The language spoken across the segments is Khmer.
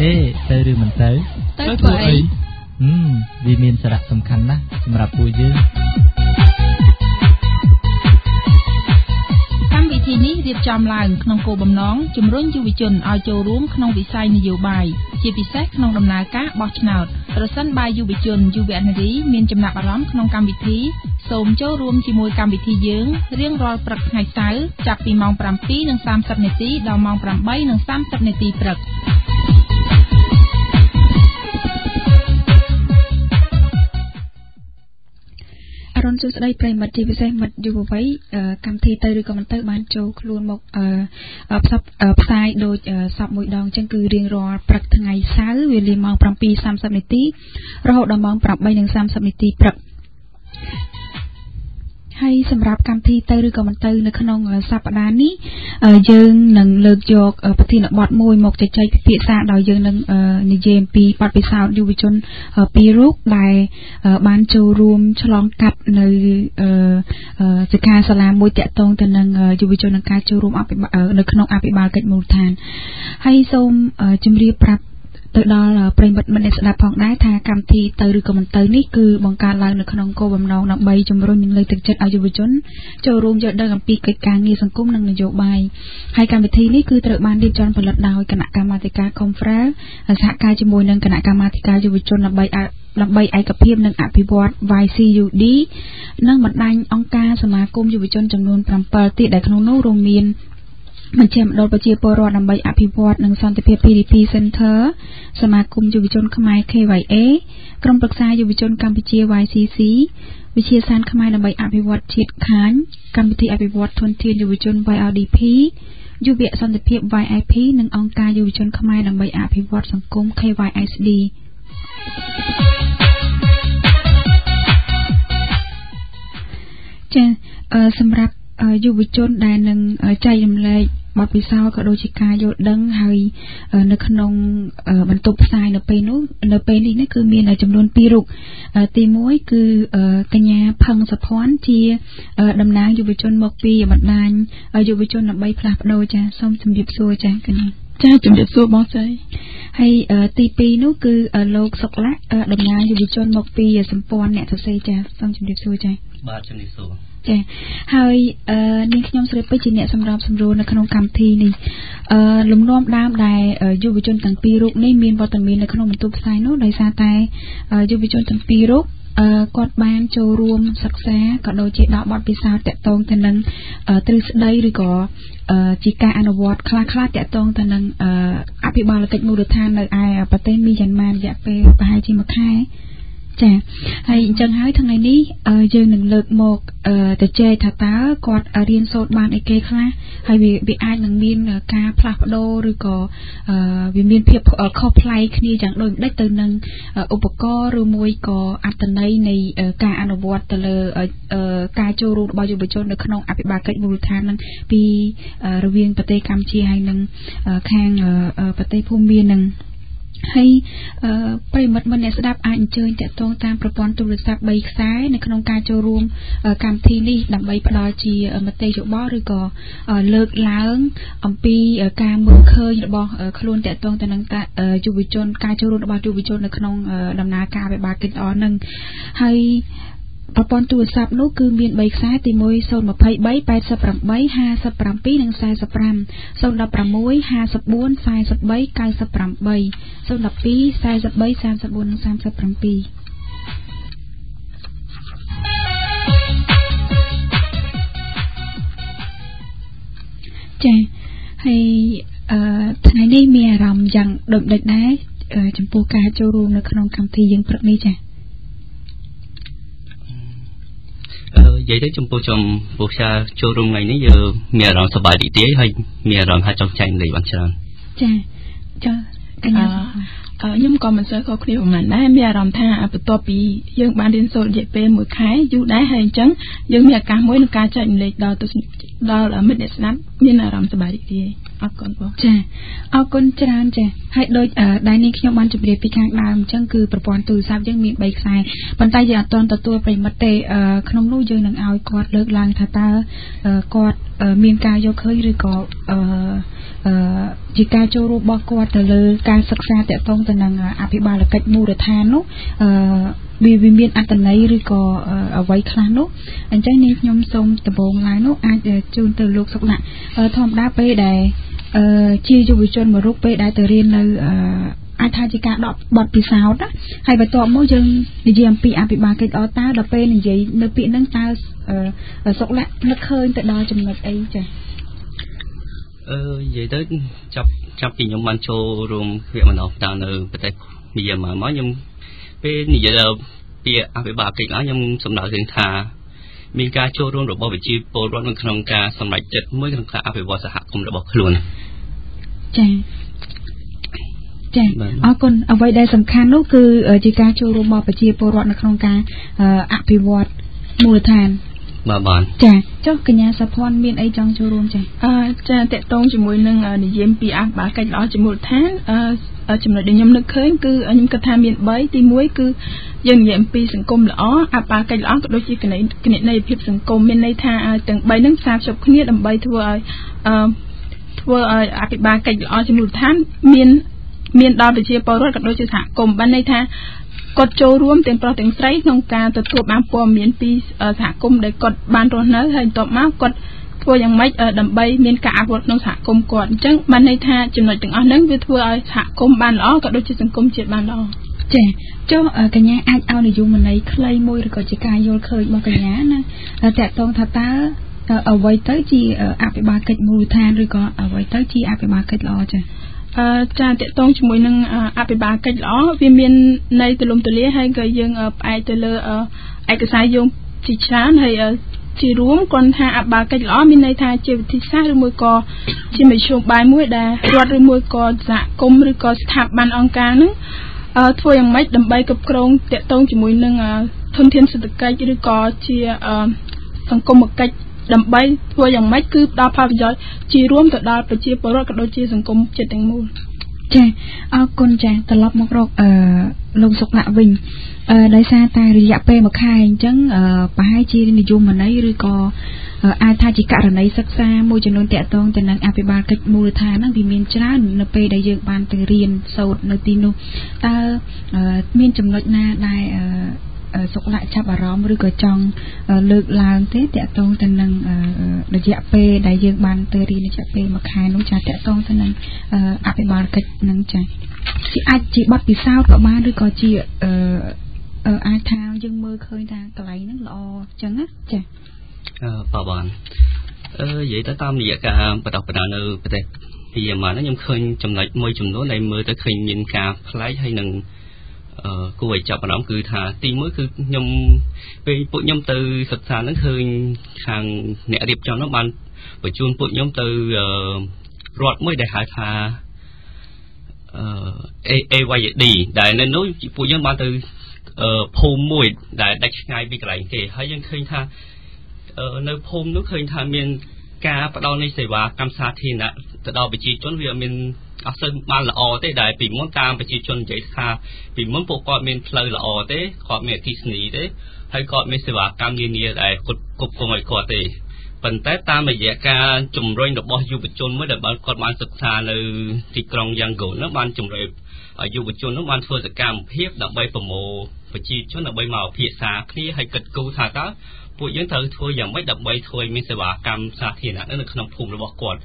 អេទៅឬមិនទៅទៅធ្វើអីហឹមវាមានសារៈសំខាន់ណាស់សម្រាប់ពួកយើងកម្មវិធីនេះរៀបចំឡើងក្នុងគោលបំណងជំរុញយុវជនឲ្យចូលរួមក្នុងវិស័យនយោបាយជាពិសេសក្នុងដំណើរការបោះឆ្នោតប្រសិនបើយុវជនយុវនារីមានចំណាប់អារម្មណ៍ក្នុងកម្មវិធី សូមចូលរួមជាមួយកម្មវិធីយើងរៀងរាល់ព្រឹកថ្ងៃសៅរ៍ចាប់ពីម៉ោង7:30នាទីដល់ម៉ោង8:30នាទីព្រឹកអរុនសួស្តីប្រិយមិត្តជាពិសេសមិត្តយុវវ័យអឺកម្មវិធីទៅឬក៏មិនទៅបានចូលខ្លួនមកអឺអឺផ្សព្វអឺផ្សាយដោយអឺសពមួយដងអញ្ចឹងគឺរៀងរាល់ព្រឹកថ្ងៃសៅរ៍វេលាម៉ោង7:30នាទីរហូតដល់ម៉ោង8:30នាទីព្រឹក ហើយសម្រាប់កម្មវិធីទៅឬក៏មិនទៅនៅក្នុងអឺសប្តាហ៍នេះអឺយើងនឹងលើកយកអឺប្រធានបទមួយមកជជែកពិភាក្សាដោយយើងនឹងអឺនិយាយអំពីបទពិសោធន៍យុវជនអឺពីររូបដែលអឺបានចូលរួមឆ្លងកាត់នៅអឺអឺសិក្ខាសាលាមួយតាក់ទងទៅនឹងអឺយុវជននឹងការចូលរួមអភិបាលអឺនៅក្នុងអភិបាលកិច្ចមូលដ្ឋានហើយសូមអឺជម្រាបប្រាប់ ទៅដល់អឺប្រិយមិត្តមិត្តអ្នកស្ដាប់ផងដែរថាកម្មវិធីទៅឬក៏មិនទៅនេះគឺបង្កើតឡើងនៅក្នុងគោលបំណងដើម្បីជំរុញនិងលើកទឹកចិត្តឲ្យយុវជនចូលរួមយល់ដឹងអំពីកិច្ចការងារសង្គមនិងនយោបាយហើយកម្មវិធីនេះគឺត្រូវបានរៀបចំផលិតដោយគណៈកម្មាធិការ Confrel សហការជាមួយនឹងគណៈកម្មាធិការយុវជនដើម្បីឲ្យដើម្បីឯកភាពនិងអភិវឌ្ឍ YCUD និងបណ្ដាញអង្គការសមាគមយុវជនចំនួន7ទៀតដែលក្នុងនោះរួមមាន មជ្ឈមណ្ឌលប្រជាពលរដ្ឋដើម្បីអភិវឌ្ឍនិងសន្តិភាព PDP Center សមាគមយុវជនខ្មែរ KYA ក្រុមប្រឹក្សាយុវជនកម្ពុជា YCC វិជាសានខ្មែរដើម្បីអភិវឌ្ឍជាតិខាញកម្មវិធីអភិវឌ្ឍធនធានយុវជន YRDP យុវសន្តិភាព YIP និងអង្គការយុវជនខ្មែរដើម្បីអភិវឌ្ឍសង្គម KYSD ចាអឺសម្រាប់អឺយុវជនដែលនឹងអឺចែករំលែក បទពិសោធន៍ក៏ដូចជាការយល់ដឹងហើយអឺនៅក្នុងអឺបន្ទប់ផ្សាយនៅពេលនោះនៅពេលនេះនេះគឺមានចំនួន2រូបអឺទី1គឺអឺកញ្ញាផឹងសុភ័ណ្ឌជាអឺតំណាងយុវជនមកពីបណ្ដាញអឺយុវជនដើម្បីផ្លាស់ប្ដូរចាសូមជម្រាបសួរចាកញ្ញាចាជំរាបសួរបងស្រីហើយអឺទី2នោះគឺអឺលោកសុកលៈអឺតំណាងយុវជនមកពីសម្ព័ន្ធអ្នកសរសេរចាសូមជម្រាបសួរចាបាទជំរាបសួរ ចាហើយអឺនាងខ្ញុំស្រីពេជ្រជាអ្នកសម្របសម្រួលនៅក្នុងកម្មវិធីនេះអឺលំនាំដើមដែលអឺយុវជនទាំងពីររូបនេះមានវត្តមាននៅក្នុងបន្ទប់ផ្សាយនោះដោយសារតែអឺយុវជនទាំងពីររូបអឺគាត់បានចូលរួមសិក្សាក៏ដូចជាដកបទពិសោធន៍តាក់ទងទៅនឹងអឺទ្រឹស្ដីឬក៏អឺជាការអនុវត្តខ្លះៗតាក់ទងទៅនឹងអឺអភិបាលកិច្ចមូលដ្ឋាននៅឯប្រទេសមីយ៉ាន់ម៉ារយៈពេលប្រហែលជាមួយខែ ចាហើយអញ្ចឹងហើយថ្ងៃនេះអឺយើងនឹងលើកមកអឺទៅជែកថាតើគាត់រៀនសូត្របានអីគេខ្លះហើយវាវាអាចនឹងមានការផ្លាស់ប្ដូរឬក៏អឺវាមានភាពខុសប្លែកគ្នាយ៉ាងដូចម្ដេចទៅនឹងឧបករណ៍ឬមួយក៏អត្តន័យនៃការអនុវត្តទៅលើអឺការចូលរួមរបស់យុវជននៅក្នុងអភិបាលកិច្ចមូលដ្ឋាននឹងពីរវាងប្រទេសកម្ពុជាហើយនិងខាងប្រទេសភូមានឹង ហើយអឺប្រិមិត្តមិត្តអ្នកស្ដាប់អាចអញ្ជើញតាក់ទងតាមប្រព័ន្ធទូរស័ព្ទ3ខ្សែនៅក្នុងការចូលរួមកម្មវិធីនេះដើម្បីផ្ដល់ជាមតិយោបល់ឬក៏លើកឡើងអំពីការមើលឃើញរបស់ខ្លួនតាក់ទងទៅនឹងយុវជន ការចូលរួមរបស់យុវជននៅក្នុងដំណើរការវិបាលកិច្ចល្អនឹងហើយ ប្រព័ន្ធទូរស័ព្ទនោះគឺមាន3ខ្សែទី1 023 88 57និង45 016 54 43 98 012 43 34និង37ចាហើយអឺថ្ងៃនេះមានអារម្មណ៍យ៉ាងដូចម្ដេចដែរចំពោះការចូលរួមនៅក្នុងកម្មវិធីយើងព្រឹកនេះចា៎ និយាយទៅចំពោះចំពោះការចូលរួមថ្ងៃនេះយើងមានអារម្មណ៍សប្បាយរីករាយហើយមានអារម្មណ៍ថាចង់ចែកម្លែកបានច្រើនចាចាកញ្ញាខ្ញុំក៏មិនសូវខុសគ្នាប៉ុន្មានដែរមានអារម្មណ៍ថាបន្ទាប់ពីយើងបានរៀនសូត្ររយៈពេល1ខែយូរដែរហើយអញ្ចឹងយើងមានឱកាសមួយក្នុងការចែកម្លែកដល់ដល់មិត្តអ្នកស្ដាប់មានអារម្មណ៍សប្បាយរីករាយ អរគុណបងចាអរគុណច្រើនចាហើយដូចអឺដែលនេះខ្ញុំបានជម្រាបពីខាងដើមអញ្ចឹងគឺប្រព័ន្ធទូរស័ព្ទយើងមាន3ខ្សែប៉ុន្តែយើងអត់ទាន់ទទួលប្រិមិត្តទេអឺក្នុងនោះយើងនឹងឲ្យគាត់លើកឡើងថាតើអឺគាត់អឺមានការយកឃើញឬក៏អឺអឺជាការចូលរួមរបស់គាត់ទៅលើការសិក្សាតាក់ទងទៅនឹងអភិបាលកិច្ចមូលដ្ឋាននោះអឺវាវាមានអត្តន័យឬក៏អឺអ្វីខ្លះនោះអញ្ចឹងនាងខ្ញុំសូមដំបូងឡើងនោះអាចជូនទៅលោកសុកណាអឺធម្មតាពេលដែលអឺ ជាយុវជនមួយរូបពេលដែលទៅរៀននៅអឺអាចថាជាការដកបទពិសោធន៍ណាហើយបន្ទាប់មកយើងនិយាយអំពីអភិបាលកិច្ចអតើដល់ពេលនិយាយនៅពាក្យហ្នឹងតើអឺសុកលៈនឹកឃើញទៅដល់ចំណុចអីចា៎អឺនិយាយទៅចាប់ចាប់ពីខ្ញុំបានចូលរួមវគ្គបណ្ដុះបណ្ដាលនៅប្រទេសមីយ៉ាន់ម៉ាមកខ្ញុំពេលនិយាយដល់ពាក្យអភិបាលកិច្ចឡើងខ្ញុំសម្ដៅឃើញថា មានការចូលរួមរបស់វិជាពលរដ្ឋនៅក្នុងការសម្រេចចិត្តមួយក្នុងការអភិវឌ្ឍសហគមន៍របស់ខ្លួនចា៎ចា៎បាទអរគុណអ្វីដែលសំខាន់នោះគឺជាការចូលរួមរបស់ប្រជាពលរដ្ឋនៅក្នុងការអឺអភិវឌ្ឍមូលដ្ឋានបាទបានចា៎ចុះកញ្ញាសុភ័ណ្ឌមានអីចង់ចូលរួមចា៎អឺចាតកតងជាមួយនឹងអឺនិយាយពីអភិបាលកិច្ចល្អជាមូលដ្ឋានអឺអឺ ចំណុចដែលខ្ញុំនឹកឃើញគឺខ្ញុំគិតថាមាន3ទី1គឺយើងនិយាយអំពីសង្គមល្អអភិបាលកិច្ចល្អក៏ដូចជាគណនេយ្យគណនេយ្យភាពសង្គមមានន័យថាអឺទាំង3ហ្នឹងផ្សារភ្ជាប់គ្នាដើម្បីធ្វើឲ្យអឺធ្វើឲ្យអភិបាលកិច្ចល្អជាមូលដ្ឋានមានមានដល់ប្រជាពលរដ្ឋក៏ដូចជាសហគមន៍បានន័យថាគាត់ចូលរួមទាំងប្រុសទាំងស្រីក្នុងការទទួលបានព័ត៌មានពីអឺសហគមន៍ដែលគាត់បានរស់នៅហើយបន្ទាប់មកគាត់ ធ្វើយ៉ាងម៉េចអឺដើម្បីមានការអភិវឌ្ឍក្នុងសហគមន៍គាត់អញ្ចឹងបានន័យថាចំណុចទាំងអស់ហ្នឹងវាធ្វើឲ្យសហគមន៍បានល្អក៏ដូចជាសង្គមជាតិបានល្អចាចុះអឺកញ្ញាអាចឲ្យនិយមន័យខ្លីមួយឬក៏ជាការយល់ឃើញរបស់កញ្ញាណាអឺតកតងថាតើអឺអ្វីទៅជាអឺអភិបាលកិច្ចមូលដ្ឋានឬក៏អ្វីទៅជាអភិបាលកិច្ចល្អចា៎អឺចាតកតងជាមួយនឹងអឺអភិបាលកិច្ចល្អវាមានន័យទូលំទូលាយហើយក៏យើងអឺផ្អែកទៅលើអឺឯកសារយោងជាច្រើនហើយអឺ ជារួមគ្រាន់ថាអភិបាលកិច្ចល្អមានន័យថាជាវិធីសាស្ត្រឬមួយក៏ជាមធ្យោបាយមួយដែលរដ្ឋឬមួយក៏សហគមន៍ឬក៏ស្ថាប័នអង្គការហ្នឹងអឺធ្វើយ៉ាងម៉េចដើម្បីគ្រប់គ្រងតកតងជាមួយនឹងអឺធនធានសេដ្ឋកិច្ចឬក៏ជាអឺសង្គមកិច្ចដើម្បីធ្វើយ៉ាងម៉េចគឺផ្ដល់ផលប្រយោជន៍ជារួមទៅដល់ប្រជាពលរដ្ឋក៏ដូចជាសង្គមជាតិទាំងមូល ចាអរគុណចាត្រឡប់មករកអឺលោកសុកណៈវិញអឺដោយសារតែរយៈពេលមួយខែអញ្ចឹងអឺប្រហែលជានិយមន័យឬក៏អឺអាចថាជាករណីសិក្សាមួយចំនួនតាក់ទងទៅនឹងអភិបាលកិច្ចមូលដ្ឋានហ្នឹងវាមានច្រើននៅពេលដែលយើងបានទៅរៀនសូត្រនៅទីនោះតើអឺមានចំណុចណាដែល អឺអឺសុកណៈចាប់អារម្មណ៍ឬក៏ចង់អឺលើកឡើងទេតាក់ទងទៅនឹងអឺរយៈពេលដែលយើងបានទៅរៀនរយៈពេលមួយខែនោះចាតាក់ទងទៅនឹងអឺអភិបាលកិច្ចហ្នឹងចាជាអាចជាបទពិសោធន៍ក៏បានឬក៏ជាអឺអឺអាចថាយើងមើលឃើញថាកន្លែងហ្នឹងល្អអញ្ចឹងណាចាអឺបាទបានអឺនិយាយទៅតាមរយៈការបដិបត្តិនៅប្រទេសពីយ៉ាម៉ានខ្ញុំឃើញចំណុចមួយចំនួនដែលមើលទៅឃើញមានការប្លែកហើយនឹងអឺ គួរឲ្យចាប់អារម្មណ៍គឺថាទីមួយគឺខ្ញុំពេលពួកខ្ញុំទៅសិក្សាហ្នឹងឃើញខាងអ្នករៀបចំហ្នឹងបានបញ្ជូនពួកខ្ញុំទៅអឺរដ្ឋមួយដែលហៅថាអឺ AYD ដែលនៅនោះពួកយើងបានទៅអឺភូមិមួយដែលដាច់ឆ្ងាយពីកន្លែងគេហើយយើងឃើញថាអឺនៅភូមិនោះឃើញថាមាន ការផ្ដល់នៃសេវាកម្មសាធារណៈទៅដល់ប្រជាជនវាមាន អត់សូវបានល្អទេដែលពីមុនតាមប្រជាជននិយាយថាពីមុនពួកគាត់មានផ្លូវល្អទេគាត់មានអគិសនីទេហើយគាត់មានសេវាកម្មនានាដែលគាត់គ្រប់គ្រងឲ្យគាត់ទេប៉ុន្តែតាមរយៈការជំរុញរបស់យុវជនមួយដែលបានគាត់បានសិក្សានៅទីក្រុងយ៉ាងហ្គូននោះបានជំរុញឲ្យយុវជននោះបានធ្វើសកម្មភាពដើម្បីប្រមូលប្រជាជនដើម្បីមកពិភាក្សាគ្នាហើយគិតគូរថាតើពួកយើងត្រូវធ្វើយ៉ាងម៉េចដើម្បីធ្វើឲ្យមានសេវាកម្មសាធារណៈនៅក្នុងភូមិរបស់គាត់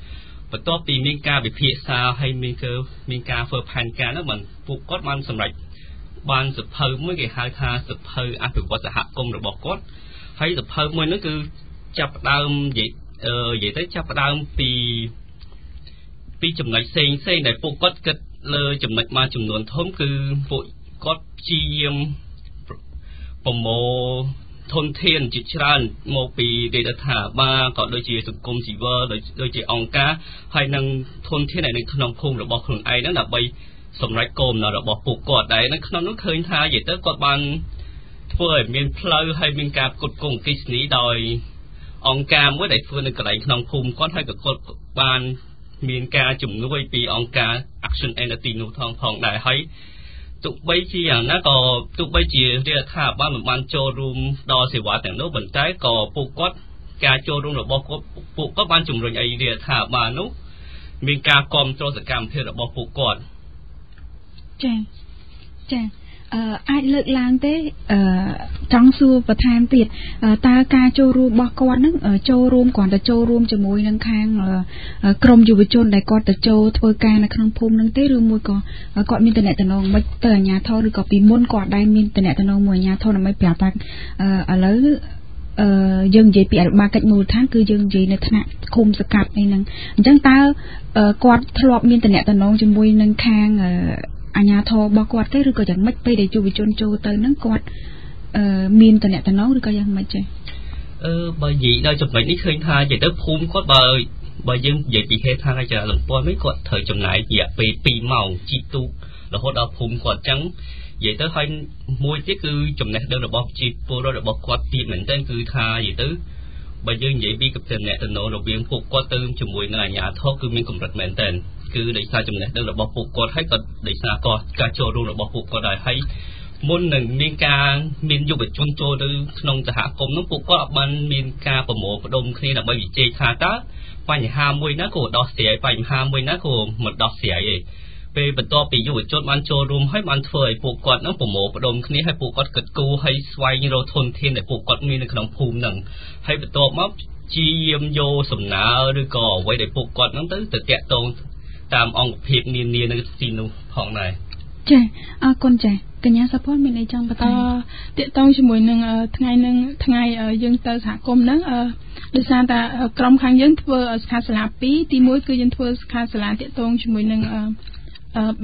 បន្ទាប់ពីមានការវិភាសា ហើយមានគឺមានការធ្វើផែនការនោះมันពួកគាត់បានសម្រេចបានសភៅមួយគេហៅថាសភៅអភិវឌ្ឍសហគមន៍របស់គាត់ហើយសភៅមួយនោះគឺចាប់ផ្ដើមនិយាយអឺនិយាយទៅចាប់ផ្ដើមពីពីចំណុចផ្សេងផ្សេងដែលពួកគាត់គិតលើចំណុចមួយចំនួនធំគឺពួកគាត់ព្យាយាមប្រមូល ធនធានជាច្រើនមកពីរាជរដ្ឋាភិបាលក៏ដូចជាសង្គមស៊ីវិលដូចដូចជាអង្គការហើយនឹងធនធាននៅក្នុងភូមិរបស់ខ្លួនឯងហ្នឹងដើម្បីសម្រេចគោលបំណងរបស់ពួកគាត់ដែរនៅក្នុងនោះឃើញថានិយាយទៅគាត់បានធ្វើឲ្យមានផ្លូវហើយមានការផ្គត់ផ្គង់អគ្គិសនីដោយអង្គការមួយដែលធ្វើនៅកន្លែងក្នុងភូមិគាត់ហើយក៏គាត់បានមានការជំនួយពីអង្គការ Action and ទីនោះផងផងដែរហើយ ទោះបីជាយ៉ាងណាក៏ទោះបីជារដ្ឋាភិបាលមិនបានចូលរួមដល់សេវាទាំងនោះប៉ុន្តែក៏ពួកគាត់ការចូលរួមរបស់ពួកពួកគាត់បានជំរុញឲ្យរដ្ឋាភិបាលនោះមានការគ្រប់គ្រងសកម្មភាពរបស់ពួកគាត់ចាចា អឺអាចលើកឡើងទេអឺចង់សួរបន្ថែមទៀតតើការចូលរួមរបស់គាត់នឹងចូលរួមគ្រាន់តែចូលរួមជាមួយនឹងខាងក្រមយុវជនដែលគាត់ទៅចូលធ្វើការនៅក្នុងភូមិនឹងទេឬមួយក៏គាត់មានតំណែងមិនទៅអាជ្ញាធរឬក៏ពីមុនគាត់ដែរមានតំណែងមួយអាជ្ញាធរដើម្បីប្រាប់ថាឥឡូវអឺយើងនិយាយពីអរិបាលកិច្ចមូលដ្ឋានគឺយើងនិយាយនៅថ្នាក់ឃុំសកាត់នេះហ្នឹងអញ្ចឹងតើគាត់ធ្លាប់មានតំណែងជាមួយនឹងខាង អាញាធររបស់គាត់ទេឬក៏យ៉ាងម៉េចពេលដែលយុវជនចូលទៅហ្នឹងគាត់អឺមានតំណែងឬក៏យ៉ាងម៉េចទេអឺបើនិយាយដល់ចំណុចនេះឃើញថានិយាយទៅភូមិគាត់បើបើយើងនិយាយពីហេតុថាចរាលំពន្ធវិញគាត់ត្រូវចំណាយរយៈពេល2ម៉ោងជីកទូករហូតដល់ភូមិគាត់អញ្ចឹងនិយាយទៅហើយមួយទៀតគឺចំណេះដឹងរបស់ប្រជាពលរដ្ឋរបស់គាត់ទៀតមែនទែនគឺថានិយាយទៅបើយើងនិយាយពីកប្បអ្នកតំណរវាងពួកគាត់ទៅជាមួយនឹងអាជ្ញាធរគឺមានកម្រិតមែនទែន គឺដោយសារចំណេះដឹងរបស់ពួកគាត់ហើយក៏ដោយសារក៏ការចូលរួមរបស់ពួកគាត់ដែរហើយមុននឹងមានការមានយុវជនចូលទៅក្នុងសហគមន៍នោះពួកគាត់អត់បានមានការប្រមូលផ្ដុំគ្នាដើម្បីវិជ័យថាតើបញ្ហាមួយណាក៏ដោះស្រាយបញ្ហាមួយណាក៏មិនដោះស្រាយទេពេលបន្ទាប់ពីយុវជនបានចូលរួមហើយបានធ្វើឲ្យពួកគាត់នឹងប្រមូលផ្ដុំគ្នាហើយពួកគាត់គិតគូរហើយស្វែងរកធនធានដែលពួកគាត់មាននៅក្នុងភូមិនឹងហើយបន្ទាប់មកជាយាមយកសំណើឬក៏អ្វីដែលពួកគាត់នឹងទៅទៅតាក់ទង តាមអង្គភាពនានានៅទីនោះផងដែរចាអរគុណចាកញ្ញាសុផលមានអីចង់បន្តតកតងជាមួយនឹងថ្ងៃនឹងថ្ងៃយើងទៅសហគមន៍ហ្នឹងដោយសារតែក្រុមខាងយើងធ្វើសិក្ខាសាលា2ទី1គឺយើងធ្វើសិក្ខាសាលាតកតងជាមួយនឹង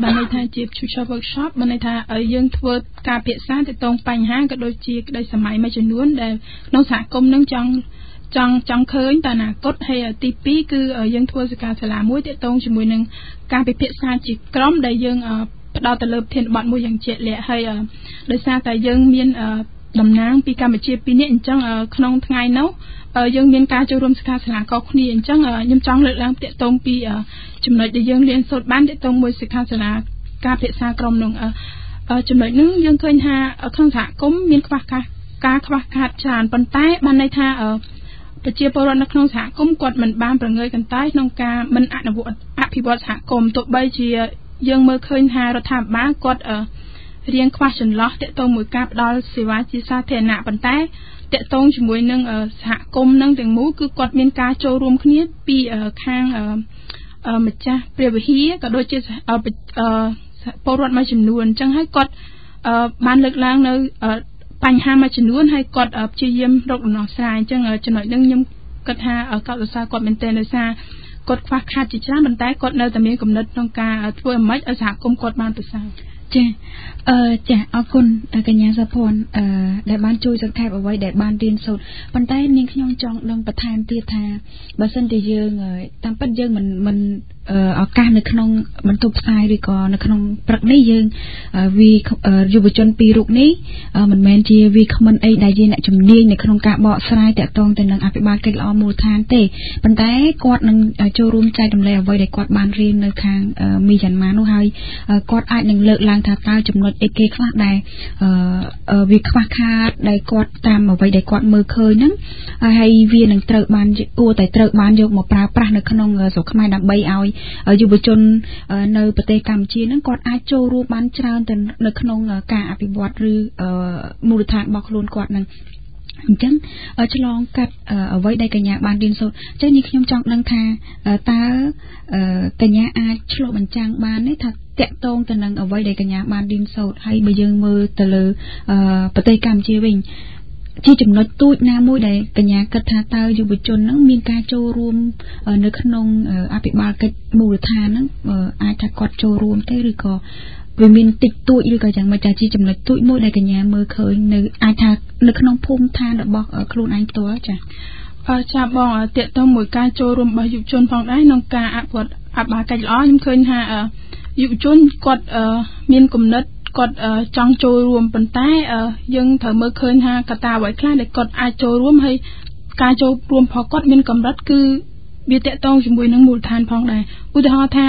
បានន័យថាជា future workshop បានន័យថាយើងធ្វើការពិភាក្សាទាក់ទងបញ្ហាក៏ដូចជាក្តីសម័យមួយចំនួនដែលក្នុងសហគមន៍នឹងចង់ ចង់ចង់ឃើញតអនាគតហើយទី2គឺយើងធ្វើសិក្ខាសាលាមួយទាក់ទងជាមួយនឹងការពិភាក្សាជាក្រុមដែលយើងផ្ដោតទៅលើធានបទមួយយ៉ាងជាក់លាក់ហើយដោយសារតែយើងមានតំណាងពីកម្ពុជាពីរនាក់អញ្ចឹងក្នុងថ្ងៃនោះយើងមានការចូលរួមសិក្ខាសាលាកោគ្នាអញ្ចឹងខ្ញុំចង់លើកឡើងតាក់ទងពីចំណុចដែលយើងរៀនសូត្របានតាក់ទងមួយសិក្ខាសាលាការពិភាក្សាក្រុមនោះចំណុចនោះយើងឃើញថាក្នុងសហគមន៍មានខ្វះខាតការខ្វះខាតច្រើនប៉ុន្តែបានន័យថា ប្រជាពលរដ្ឋនៅក្នុងសហគមន៍គាត់មិនបានប្រងើយកន្តើយក្នុងការមិនអនុវត្តអភិវឌ្ឍសហគមន៍ទោះបីជាយើងមើលឃើញថារដ្ឋាភិបាលគាត់រៀងខ្វះចន្លោះតកតងមួយការផ្ដល់សេវាជាសាធារណៈប៉ុន្តែតកតងជាមួយនឹងសហគមន៍នឹងទាំងមូលគឺគាត់មានការចូលរួមគ្នាពីខាងម្ចាស់ព្រះវិហារក៏ដូចជាពលរដ្ឋមួយចំនួនអញ្ចឹងហើយគាត់បានលើកឡើងនៅ បញ្ហាមួយចំនួនហើយគាត់ព្យាយាមរកដំណោះស្រាយអញ្ចឹងចំណុចហ្នឹងខ្ញុំគិតថាកោតសរសើរគាត់មែនទែនដោយសារគាត់ខ្វះខាតជាច្រើនប៉ុន្តែគាត់នៅតែមានគំនិតក្នុងការធ្វើឲ្យម៉េចឲ្យសហគមន៍គាត់បានប្រសើរចាអឺចាអរគុណកញ្ញាសុភ័ណ្ឌអឺដែលបានជួយសង្ខេបអ្វីដែលបានរៀនសូត្រប៉ុន្តែនាងខ្ញុំចង់ដឹងបន្ថែមទៀតថាបើសិនជាយើងតាមពិតយើងមិនមិនឱកាសនៅក្នុងបន្ទប់ផ្សាយឬក៏នៅក្នុងព្រឹកនេះយើងវាយុវជនពីររូបនេះមិនមែនជាវាគ្មិនអីដែលជាអ្នកជំនាញនៅក្នុងការបកស្រាយតាក់ទងទៅនឹងអភិបាលកិច្ចល្អមូលដ្ឋានទេប៉ុន្តែគាត់នឹងចូលរួមចែករំលែកអ្វីដែលគាត់បានរៀននៅខាងមីយ៉ាន់ម៉ានោះហើយគាត់អាចនឹងលើកឡើងថាតើចំណុចអីគេខ្លះដែលវាខ្វះខាតដែលគាត់តាមអ្វីដែលគាត់មើលឃើញហ្នឹងហើយវានឹងត្រូវបានគួរតែត្រូវបានយកមកប្រើប្រាស់នៅក្នុងស្រុកខ្មែរដើម្បីឲ្យយុវជននៅប្រទេសកម្ពុជានឹងគាត់អាចចូលរួមបានច្រើនទៅនៅក្នុងការអភិវឌ្ឍឬមូលដ្ឋានរបស់ខ្លួនគាត់នឹងអញ្ចឹងឆ្លងកាត់អ្វីដែលកញ្ញាបានរៀនសូត្រចឹងនេះខ្ញុំចង់ដឹងថាតើកញ្ញាអាចឆ្លុះបញ្ចាំងបានទេថាតកតងទៅនឹងអ្វីដែលកញ្ញាបានរៀនសូត្រហើយបើយើងមើលទៅលើប្រទេសកម្ពុជាវិញ ជាចំណុចទូចណាមួយដែលកញ្ញាគិតថាតើយុវជនហ្នឹងមានការចូលរួមនៅក្នុងអភិបាលកិច្ចមូលដ្ឋានហ្នឹងអាចថាគាត់ចូលរួមទេឬក៏វាមានតិចតួចឬក៏យ៉ាងម៉េចចាជាចំណុចតូចមួយដែលកញ្ញាមើលឃើញនៅអាចថានៅក្នុងភូមិឋានរបស់ខ្លួនឯងផ្ទាល់ចាអរចាបងតេតទៅមួយការចូលរួមរបស់យុវជនផងដែរក្នុងការអភិវឌ្ឍអភិបាលកិច្ចល្អខ្ញុំឃើញថាយុវជនគាត់មានគំនិត គាត់ចង់ចូលរួមប៉ុន្តែយើងត្រូវមើលឃើញថាកត្តាអ្វីខ្លះដែលគាត់អាចចូលរួមហើយការចូលរួមរបស់គាត់មានកម្រិតគឺវាតកតងជាមួយនឹងមូលដ្ឋានផងដែរឧទាហរណ៍ថា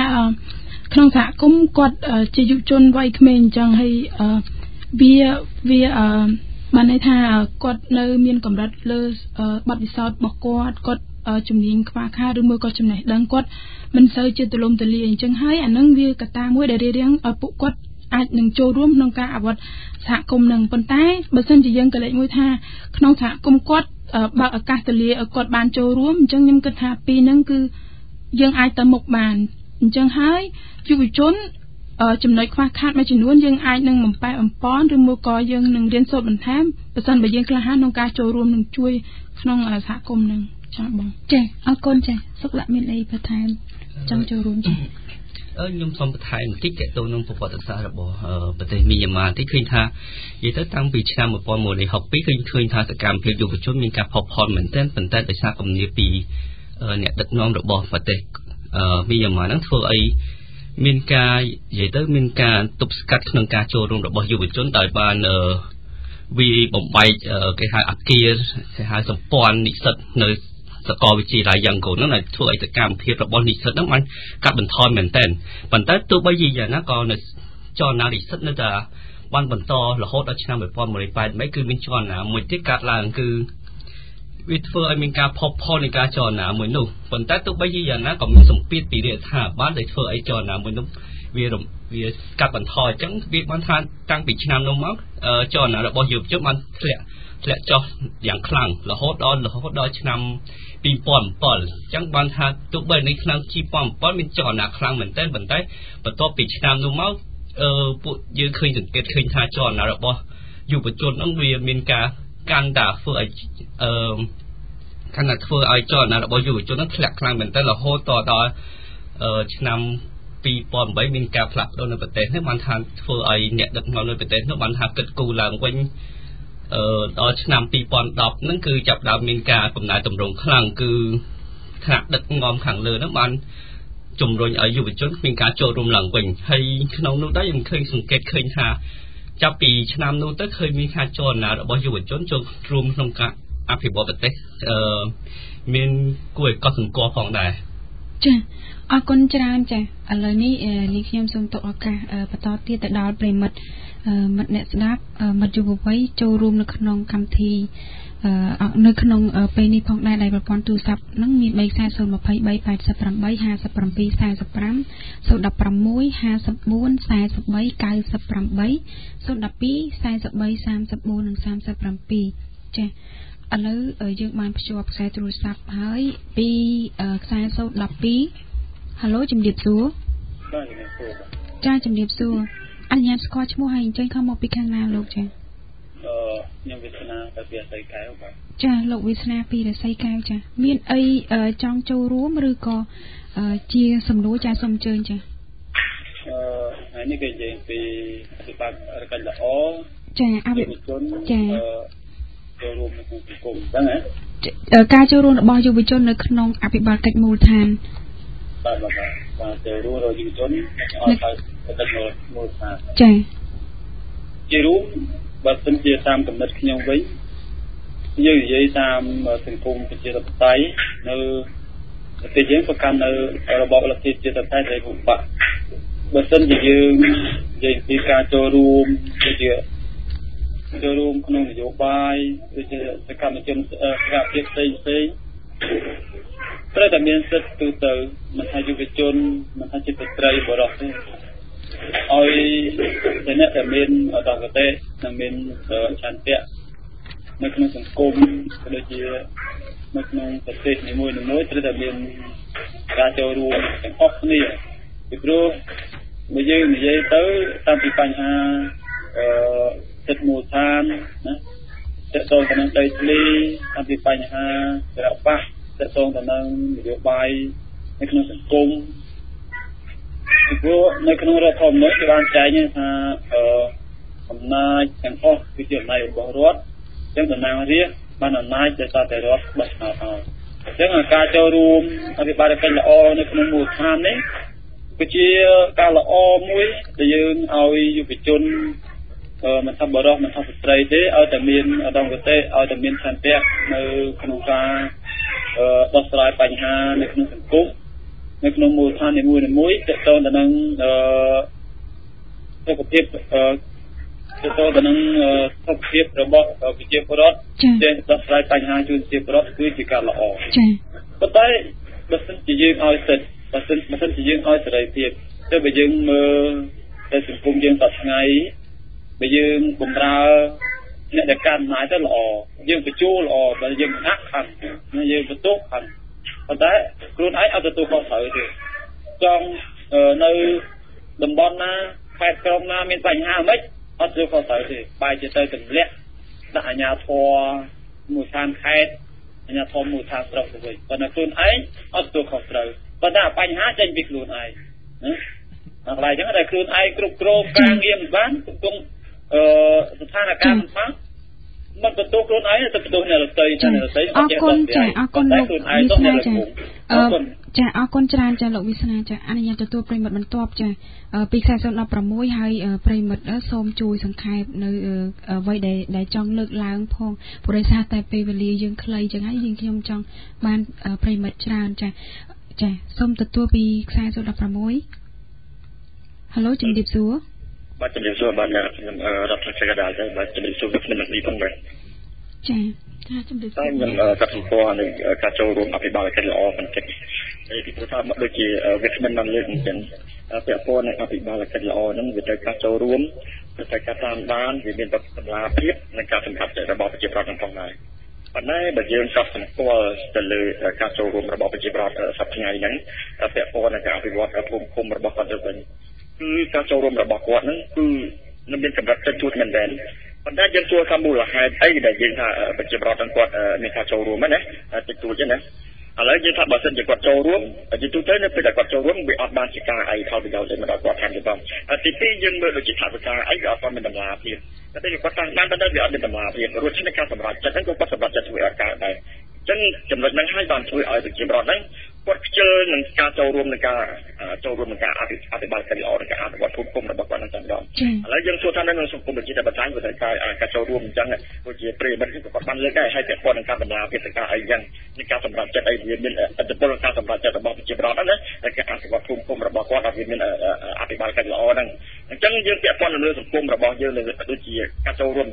ក្នុងសហគមន៍គាត់ជាយុវជនវ័យក្មេងអញ្ចឹងហើយវាវាបានន័យថាគាត់នៅ មានកម្រិតលើបទពិសោធន៍របស់គាត់គាត់ជំនាញខ្វះខាតឬមួយក៏ចំណេះដឹងគាត់មិនសូវជាទូលំទូលាយអញ្ចឹងហើយអានឹងវាកត្តាមួយដែលរារាំងឲ្យពួកគាត់ អាចនឹងចូលរួមក្នុងការអវត្តសហគមន៍នឹងប៉ុន្តែបើសិនជាយើងក៏លេចមួយថាក្នុងសហគមន៍គាត់បើកឱកាសទូលាយឲ្យគាត់បានចូលរួមអញ្ចឹងខ្ញុំគិតថាពីរហ្នឹងគឺយើងអាចទៅមុខបានអញ្ចឹងហើយយុវជនចំណុចខ្វះខាតមួយចំនួនយើងអាចនឹងបំប៉ែបំពន់ឬមួយក៏យើងនឹងរៀនសូត្របន្ថែមបើសិនបើយើងក្លាហានក្នុងការចូលរួមនឹងជួយក្នុងសហគមន៍នឹងចាបងចាអរគុណចាសុខលៈមានអីបន្ថែមចង់ចូលរួមចាអឺ ខ្ញុំសូមបន្ថែមបន្តិចតទៅនឹងប្រវត្តិសាស្ត្ររបស់ប្រទេសមីយ៉ាន់ម៉ាតិចឃើញថានិយាយទៅតាំងពីឆ្នាំ1962ឃើញឃើញថាសកម្មភាពយុវជនមានការផុសផុលមែនទែនប៉ុន្តែដោយសារគំនាបពីអ្នកដឹកនាំរបស់ប្រទេសមីយ៉ាន់ម៉ាហ្នឹងធ្វើអីមានការនិយាយទៅមានការទប់ស្កាត់ក្នុងការចូលរួមរបស់យុវជនដោយបានវាបំបែកគេហៅអគារគេហៅសម្ព័ន្ធនិស្សិតនៅ សាកលវិទ្យាល័យយ៉ាងកូនហ្នឹងដែលធ្វើឲ្យសកម្មភាពរបស់និស្សិតហ្នឹងបានកាត់បន្ថយមែនទែនប៉ុន្តែទោះបីជាយ៉ាងណាក៏នៅចលនានិស្សិតនៅតែបានបន្តរហូតដល់ឆ្នាំ1988គឺមានចលនាមួយទៀតកាត់ឡើងគឺវាធ្វើឲ្យមានការផុសផុលនៃការចលនាមួយនោះប៉ុន្តែទោះបីជាយ៉ាងណាក៏មានសម្ពាធពីរាជរដ្ឋាភិបាលដែលធ្វើឲ្យចលនាមួយនោះវា វាកាត់បន្ថយអញ្ចឹងវាបានថាតាំងពីឆ្នាំនោះមកចលនារបស់យុវជនបានធ្លាក់ធ្លាក់ចុះយ៉ាងខ្លាំងរហូតដល់រហូតដល់ឆ្នាំ2007អញ្ចឹងបានថាទោះបីនៅឆ្នាំ2007មានចលនាខ្លាំងមែនទែនប៉ុន្តែបន្ទាប់ពីឆ្នាំនោះមកអឺពួកយើងឃើញសង្កេតឃើញថាចលនារបស់យុវជនហ្នឹងវាមានការកាន់តែធ្វើឲ្យអឺកាន់តែធ្វើឲ្យចលនារបស់យុវជនហ្នឹងធ្លាក់ខ្លាំងមែនទែនរហូតដល់ឆ្នាំ 2008មានការផ្លាស់ប្ដូរនៅប្រទេសនេះបានថាធ្វើឲ្យអ្នកដឹកនាំនៅប្រទេសនោះបានថាគិតគូរឡើងវិញអឺដល់ឆ្នាំ2010ហ្នឹងគឺចាប់ដើមមានការកំណែតម្រង់ខ្លាំងគឺថ្នាក់ដឹកនាំខាងលើហ្នឹងបានជំរុញឲ្យយុវជនមានការចូលរួមឡើងវិញហើយក្នុងនោះដែរខ្ញុំឃើញសង្កេតឃើញថាចាប់ពីឆ្នាំនោះទៅឃើញមានការចលនារបស់យុវជនចូលរួមក្នុងការអភិវឌ្ឍប្រទេសអឺមានគួរឲ្យកត់សម្គាល់ផងដែរចា អរគុណច្រើនចាឥឡូវនេះនាងខ្ញុំសូមទុកឱកាសបន្តទៀតទៅដល់ប្រិមិត្តមិត្តអ្នកស្ដាប់មិត្តយុវវ័យចូលរួមនៅក្នុងកម្មវិធីនៅក្នុងពេលនេះផងដែរដែលប្រព័ន្ធទូរស័ព្ទហ្នឹងមាន3 40 23 88 57 45 016 54 43 98 012 43 34និង37 ចា៎ឥឡូវយើងបានភ្ជាប់ខ្សែទូរស័ព្ទហើយពីខ្សែ012 ហៅជំរាបសួរចាជំរាបសួរអនុញ្ញាតស្គាល់ឈ្មោះហើយអញ្ជើញខំមកពីខាងណាលោកចាអឺខ្ញុំវាសនាពីរស័យកែវបាទចាលោកវាសនាពីរស័យកែវចា មានអីចង់ចូលរួមឬក៏ជាសំណួរចាសូមអញ្ជើញចាអឺថ្ងៃនេះគេនិយាយពីអភិបាលកិច្ចល្អចាអភិជនចាចូលរួមនៅក្នុងសង្គមអញ្ចឹងហ៎ការចូលរួមរបស់យុវជននៅក្នុងអភិបាលកិច្ចមូលដ្ឋាន បាទបាទបាទចូលរួមរបស់យុវជនអត់ទៅកិច្ចមូលដ្ឋានចាជារួមបើសិនជាតាមកំណត់ខ្ញុំវិញយើងនិយាយតាមសង្គមប្រជាធិបតេយ្យនៅប្រទេសយើងប្រកាន់នៅរបបលទ្ធិប្រជាធិបតេយ្យសេរីភូមិបកបើសិនជាយើងនិយាយពីការចូលរួមជាចូលរួមក្នុងនយោបាយដូចជាសកម្មជនសហភាពផ្សេងផ្សេង ត្រូវតែមានសិទ្ធិទូទៅមិនថាយុវជនមិនថាជាស្ត្រីបរិសុទ្ធទេឲ្យតែអ្នកដែលមានអតកតេនិងមានឆន្ទៈនៅក្នុងសង្គមក៏ដូចជានៅក្នុងប្រទេសនីមួយៗត្រូវតែមានការចូលរួមទាំងអស់គ្នាពីព្រោះបើយើងនិយាយទៅតាំងពីបញ្ហាអឺចិត្តមូលដ្ឋានណាតកតងទៅនឹងដីធ្លីតាំងពីបញ្ហាសារៈបាស តកតងទៅនឹងនយោបាយនៅក្នុងសង្គមពីព្រោះនៅក្នុងរដ្ឋធម្មនុញ្ញគេបានចែងថាអឺអំណាចទាំងអស់គឺជាអំណាចរបស់រដ្ឋអញ្ចឹងតំណាងរាស្ត្របានអំណាចដែលសារតែរដ្ឋបោះឆ្នោតឲ្យអញ្ចឹងការចូលរួមអភិបាលកិច្ចល្អនៅក្នុងមូលដ្ឋាននេះគឺជាការល្អមួយដែលយើងឲ្យយុវជន មិនថាបរិសុទ្ធមិនថាស្ត្រីទេឲ្យតែមានអដងកតេឲ្យតែមានឆន្ទៈនៅក្នុងការដោះស្រាយបញ្ហានៅក្នុងសង្គមនៅក្នុងមូលដ្ឋាននីមួយៗទាក់ទងទៅនឹងសុខភាពទាក់ទងទៅនឹងសុខភាពរបស់ប្រជាពលរដ្ឋចេះដោះស្រាយបញ្ហាជូនប្រជាពលរដ្ឋគឺជាការល្អចា៎ប៉ុន្តែបើសិនជាយើងឲ្យសិទ្ធបើសិនបើសិនជាយើងឲ្យសេរីភាពទៅបើយើងមើលទៅសង្គមយើងសប្តាហ៍ថ្ងៃ បើយើងបំរើអ្នកដែលកាន់អំណាចទៅល្អយើងបញ្ចូលល្អបើយើងហាក់ខាងយើងបន្ទុកខាងប៉ុន្តែខ្លួនឯងអត់ទទួលខុសត្រូវទេចង់នៅតំបន់ណាខេត្តក្រុងណាមានបញ្ហាមិនអត់ទទួលខុសត្រូវទេបែរជាទៅទម្លាក់ដាក់អាជ្ញាធរមូលដ្ឋានខេត្តអាជ្ញាធរមូលដ្ឋានស្រុកទៅវិញប៉ុន្តែខ្លួនឯងអត់ទទួលខុសត្រូវប៉ុន្តែបញ្ហាចេញពីខ្លួនឯងណាកន្លែងហ្នឹងតែខ្លួនឯងគ្រប់គ្រងការងារមិនបានកំពុង អឺស្ថានភាពមិនបានមិនបន្ទោសខ្លួនឯងទៅបន្ទោសអ្នកដទៃចាអ្នកដទៃអរគុណចាអរគុណលោកវិស្នាចាអរគុណចាអរគុណច្រើនចាលោកវិស្នាចាអនុញ្ញាតទទួលប្រិមិត្តបន្ទាប់ចាពីខ្សែ016ហើយប្រិមិត្តសូមជួយសង្ខេបនៅអ្វីដែលដែលចង់លើកឡើងផងព្រោះសារតែពេលវេលាយើងខ្លីចឹងហើយយើងខ្ញុំចង់បានប្រិមិត្តច្រើនចាចាសូមទទួលពីខ្សែ016 Halo ជំរាបសួរ បាទជំរាបសួរបាទខ្ញុំរដ្ឋាភិបាលដែរបាទជំរាបសួរខ្ញុំនឹងនេះផងបាទចាចាជំរាបសួរខ្ញុំកាត់សម្គាល់នៅការចូលរួមអភិបាលកិច្ចល្អបន្តិចហើយពីព្រោះថាដូចជាវាគ្មិនបានលើកអញ្ចឹងពាក់ព័ន្ធនឹងអភិបាលកិច្ចល្អហ្នឹងវាត្រូវការចូលរួមត្រូវការតាមដានវាមានតម្លាភាពនិងការសម្រាប់ចិត្តរបស់ប្រជាប្រដ្ឋទាំងផងដែរប៉ុន្តែបើយើងកត់សម្គាល់ទៅលើការចូលរួមរបស់ប្រជាប្រដ្ឋសប្តាហ៍ថ្ងៃហ្នឹងពាក់ព័ន្ធនឹងការអភិវឌ្ឍភូមិឃុំរបស់គាត់ទៅវិញ គឺការចូលរួមរបស់គាត់ហ្នឹងគឺនឹងមានកម្រិតតិចតួចមែនទែនប៉ុន្តែយើងសួរថាមូលហេតុអីដែលយើងថាប្រជាប្រដ្ឋទាំងគាត់មានការចូលរួមណាតិចតួចណាឥឡូវយើងថាបើសិនជាគាត់ចូលរួមជាទូទៅនៅពេលដែលគាត់ចូលរួមវាអត់បានជាការអីផលប្រយោជន៍ទេមកដល់គាត់ថែមទៀតផងទីពីរយើងមើលដូចជាថាវិការអីវាអត់បានមានតម្លាភាពតែពេលគាត់តាំងបានប៉ុន្តែវាអត់មានតម្លាភាពរួចឆ្នៃការសម្រេចចិត្តហ្នឹងក៏គាត់សម្រេចចិត្តធ្វើឲ្យកើតដែរអញ្ចឹងចំណុចហ្នឹងហើយបានធ្វើឲ្យប្រជាប្រដ្ឋហ្នឹង គាត់ខ្ជិលនឹងការចូលរួមនឹងការចូលរួមនឹងការអភិអភិបាលកិច្ចល្អនឹងការអភិវឌ្ឍភូមិឃុំរបស់គាត់នឹងតែម្ដងឥឡូវយើងសួរថានៅក្នុងសង្គមប្រជាធិបតេយ្យវាត្រូវការការចូលរួមអញ្ចឹងដូចជាប្រិមិត្តគាត់បានលើកដែរហើយពាក់ព័ន្ធនឹងការបណ្ដាភាសាអីយ៉ាងនឹងការសម្រាប់ចិត្តអីវាមានអត្តពលការសម្រាប់ចិត្តរបស់ប្រជាប្រដ្ឋណាហើយការអភិវឌ្ឍភូមិឃុំរបស់គាត់ឲ្យវាមានអភិបាលកិច្ចល្អហ្នឹងអញ្ចឹងយើងពាក់ព័ន្ធនៅលើសង្គមរបស់យើងដូចជាការចូលរួម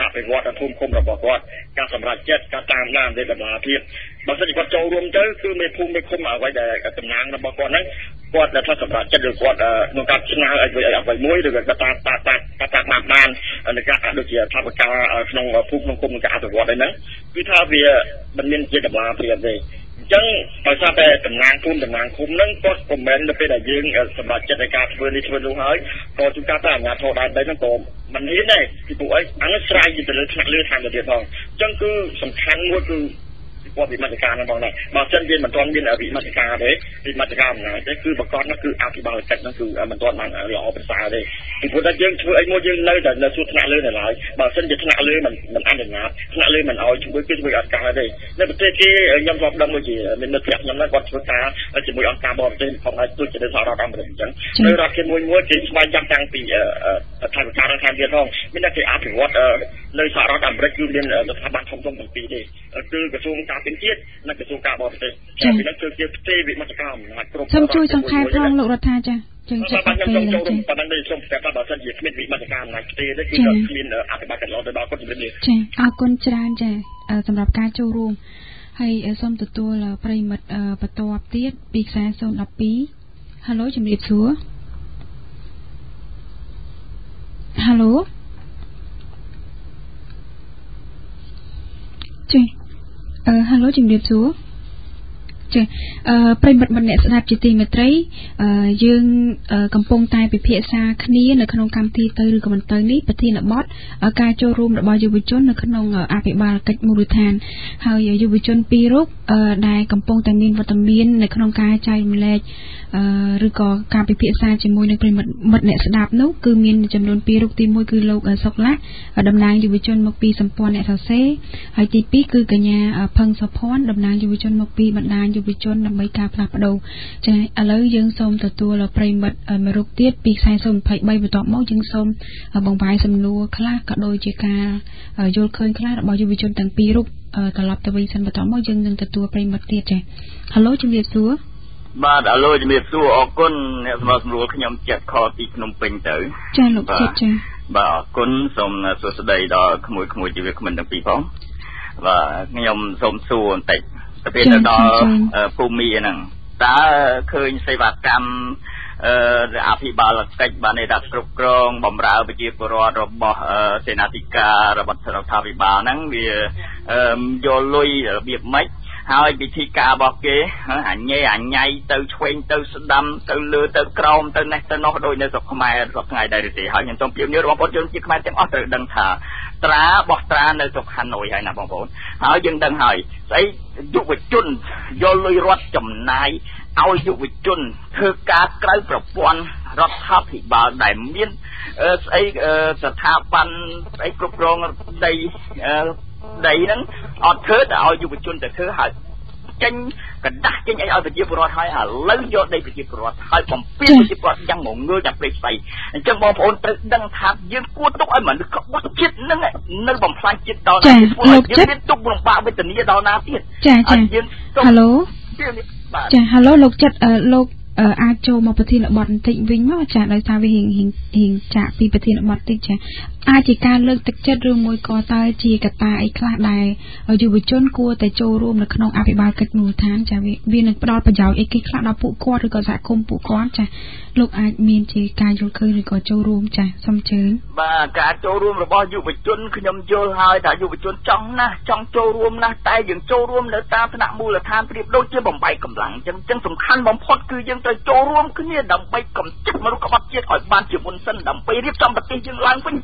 អភិវឌ្ឍភូមិឃុំរបស់គាត់ការសម្រាប់ចិត្តការតាមដាននៃតម្លាភាពបើសិនជាគាត់ចូលរួមទៅគឺមេភូមិមេឃុំអ្វីដែលតំណាងរបស់គាត់ហ្នឹងគាត់ដែលថាសម្រាប់ចិត្តឬគាត់ក្នុងការឆ្នើឲ្យអ្វីអ្វីមួយឬក៏តាមតាមតាមតាមតាមបាននៅការដូចជាថាបការក្នុងភូមិក្នុងគុំក្នុងការអភិវឌ្ឍអីហ្នឹងគឺថាវាមិនមានជាតម្លាភាពទេ អញ្ចឹងដោយសារតែតំណាងភូមិតំណាងឃុំហ្នឹងគាត់ខមមិននៅពេលដែលយើងសម្រាប់ចិត្តในការធ្វើនេះធ្វើនោះហើយក៏ជួនកាលតែអាជ្ញាធរដែនដីហ្នឹងក៏មិនហ៊ានដែរពីព្រោះអីអានេះស្រ័យទៅលើថ្នាក់លើខាងទៅទៀតផងអញ្ចឹងគឺសំខាន់មួយគឺ គាត់វិមតិការហ្នឹងបងដែរបើមិនយើងមិនទាន់មានវិមតិការទេវិមតិការអំណាចទេគឺប្រកបនោះគឺអភិបាលកិច្ចនោះគឺមិនទាន់បានល្អប្រសើរទេពីព្រោះតែយើងធ្វើអីមួយយើងនៅតែនៅសួរថ្នាក់លើនៅឡើយបើមិនជាថ្នាក់លើមិនមិនអនុញ្ញាតថ្នាក់លើមិនអោយជួយគឺជួយអត់កើតទេនៅប្រទេសគេខ្ញុំធ្លាប់ដឹងមួយជាមានមិត្តភក្តិខ្ញុំហ្នឹងគាត់ធ្វើការជាមួយអង្គការបរទេសផងដែរដូចជានៅសហរដ្ឋអាមេរិកអញ្ចឹងនៅរដ្ឋាភិបាលមួយមួយគេស្វែងចាំតាំងពីថវិកាខាងទៀតផងមានតែគេអភិវឌ្ឍនៅសហរដ្ឋអាមេរិកគឺមានស្ថាប័នធំៗទាំងពីរទេគឺក្រសួងការពារជាតិនិងក្រសួងការបរទេសចា៎ពីនោះគឺជាផ្ទេរវិមតិកម្មអំណាចគ្រប់សូមជួយសង្ខេបផងលោករដ្ឋាចា៎ចឹងចាត់ពេលចា៎ប៉ុន្តែសូមប្រាប់ថាបើសិនជាគ្មានវិមតិកម្មអំណាចផ្ទេរទេគឺអត់គ្មានអភិបាលកិច្ចល្អទៅដល់គាត់ជំរាបលាចា៎អរគុណច្រើនចា៎សម្រាប់ការចូលរួមហើយសូមទទួលប្រិមិត្តបន្ទាប់ទៀតពីខ្សែ012 Halo ជំរាបសួរ Halo ចា អឺ Halo ជំរាបសួរ ចាអឺប្រិមិត្តម្នាក់ស្ដាប់ជាទីមេត្រីអឺយើងកំពុងតែពិភាក្សាគ្នានៅក្នុងកម្មវិធីទៅឬក៏មិនទៅនេះប្រធានបទការចូលរួមរបស់យុវជននៅក្នុងអភិបាលកិច្ចមូលដ្ឋាន ហើយយុវជនពីររូបដែលកំពុងតែមានវត្តមាននៅក្នុងការចែករំលែកឬក៏ការពិភាក្សាជាមួយនឹងប្រិមិត្តមិត្តអ្នកស្ដាប់នោះគឺមានចំនួន2រូបទី1គឺលោកសុកឡាតំណាងយុវជនមកពីសម្ព័ន្ធអ្នកសរសេរហើយទី2គឺកញ្ញាផឹងសុភ័ណ្ឌតំណាងយុវជនមកពីបណ្ដាញយុវជនដើម្បីការផ្លាស់ប្ដូរចាឥឡូវយើងសូមទទួលប្រិមិត្តមួយរូបទៀតពីខ្សែ023បន្ទាប់មកយើងសូមបង្វែរសំណួរខ្លះក៏ដូចជាការយល់ឃើញខ្លះរបស់យុវជនទាំងពីររូបត្រឡប់ទៅវិញសិនបន្តមកយើងនឹងទទួលប្រិមិត្តទៀតចាហៅឡូជំរាបសួរបាទអាឡូជំរាបសួរអរគុណអ្នកសម្របសម្រួលខ្ញុំចិត្តខលពីភ្នំពេញទៅចាលោកចិត្តចាបាទអរគុណសូមសួស្តីដល់ក្មួយក្មួយជីវិតក្មិនទាំងពីរផងបាទខ្ញុំសូមសួរបន្តិច ទៅពេលទៅដល់ភូមិហ្នឹងតើឃើញសេវាកម្មអឺអភិបាលកិច្ចបានថាគ្រប់គ្រងបំរើប្រជាពលរដ្ឋរបស់សេនាធិការរបស់រដ្ឋាភិបាលហ្នឹងវាយកលុយរបៀបម៉េចហើយពិធីការរបស់គេអញេអញៃទៅឆ្វេងទៅស្ដាំទៅលើទៅក្រោមទៅនេះទៅនោះដោយនៅស្រុកខ្មែរស្រុកថ្ងៃដែរទេហើយខ្ញុំសូមព្រាបនាបងប្អូនជនជាតិខ្មែរទាំងអស់ត្រូវដឹងថា ត្រាបោះត្រានៅស្រុកហាណូយហើយណាបងប្អូនហើយយើងដឹងហើយស្អីយុវជនយកលុយរត់ចំណាយឲ្យយុវជនធ្វើការក្រៅប្រព័ន្ធរដ្ឋាភិបាលដែលមានស្អីស្ថាប័នស្អីគ្រប់គ្រងដីដីហ្នឹងអត់ធ្វើតែឲ្យយុវជនទៅធ្វើហើយ ចេញกระដាស់ចេញអីឲ្យប្រជាពលរដ្ឋហើយឥឡូវយកដីប្រជាពលរដ្ឋហើយបំពេញប្រជាពលរដ្ឋយ៉ាងងងើយ៉ាងព្រៃផ្សៃអញ្ចឹងបងប្អូនត្រូវដឹងថាយើងគួរទុកឲ្យមនុស្សក្បត់ចិត្តនឹងនៅបំផ្លាញចិត្តដល់ណាធ្វើឲ្យយើងមានទុកលំបាកវេទនាដល់ណាទៀតចាចាហៅឡូចាហៅឡូលោកចិត្តលោកអាចចូលមកប្រធានបទបន្តិចវិញមកចាដោយសារវាហៀងហៀងហៀងចាក់ពីប្រធានបទតិចចា អាចជាការលើកទឹកចិត្តឬមួយក៏តើជាកត្តាអីខ្លះដែលយុវជនគួរតែចូលរួមនៅក្នុងអភិបាលកិច្ចមូលដ្ឋានចាវានឹងផ្ដល់ប្រយោជន៍អីគេខ្លះដល់ពួកគាត់ឬក៏សហគមន៍ពួកគាត់ចាលោកអាចមានជាការយល់ឃើញឬក៏ចូលរួមចាសូមជើញបាទការចូលរួមរបស់យុវជនខ្ញុំយល់ហើយថាយុវជនចង់ណាស់ចង់ចូលរួមណាស់តែយើងចូលរួមនៅតាមថ្នាក់មូលដ្ឋានប្រៀបដូចជាបំបីកម្លាំងអញ្ចឹងអញ្ចឹងសំខាន់បំផុតគឺយើងត្រូវចូលរួមគ្នាដើម្បីកំចាត់មនុស្សក្បត់ជាតិឲ្យបានជាមុនសិនដើម្បីរៀបចំប្រទេសយើងឡើងវិញ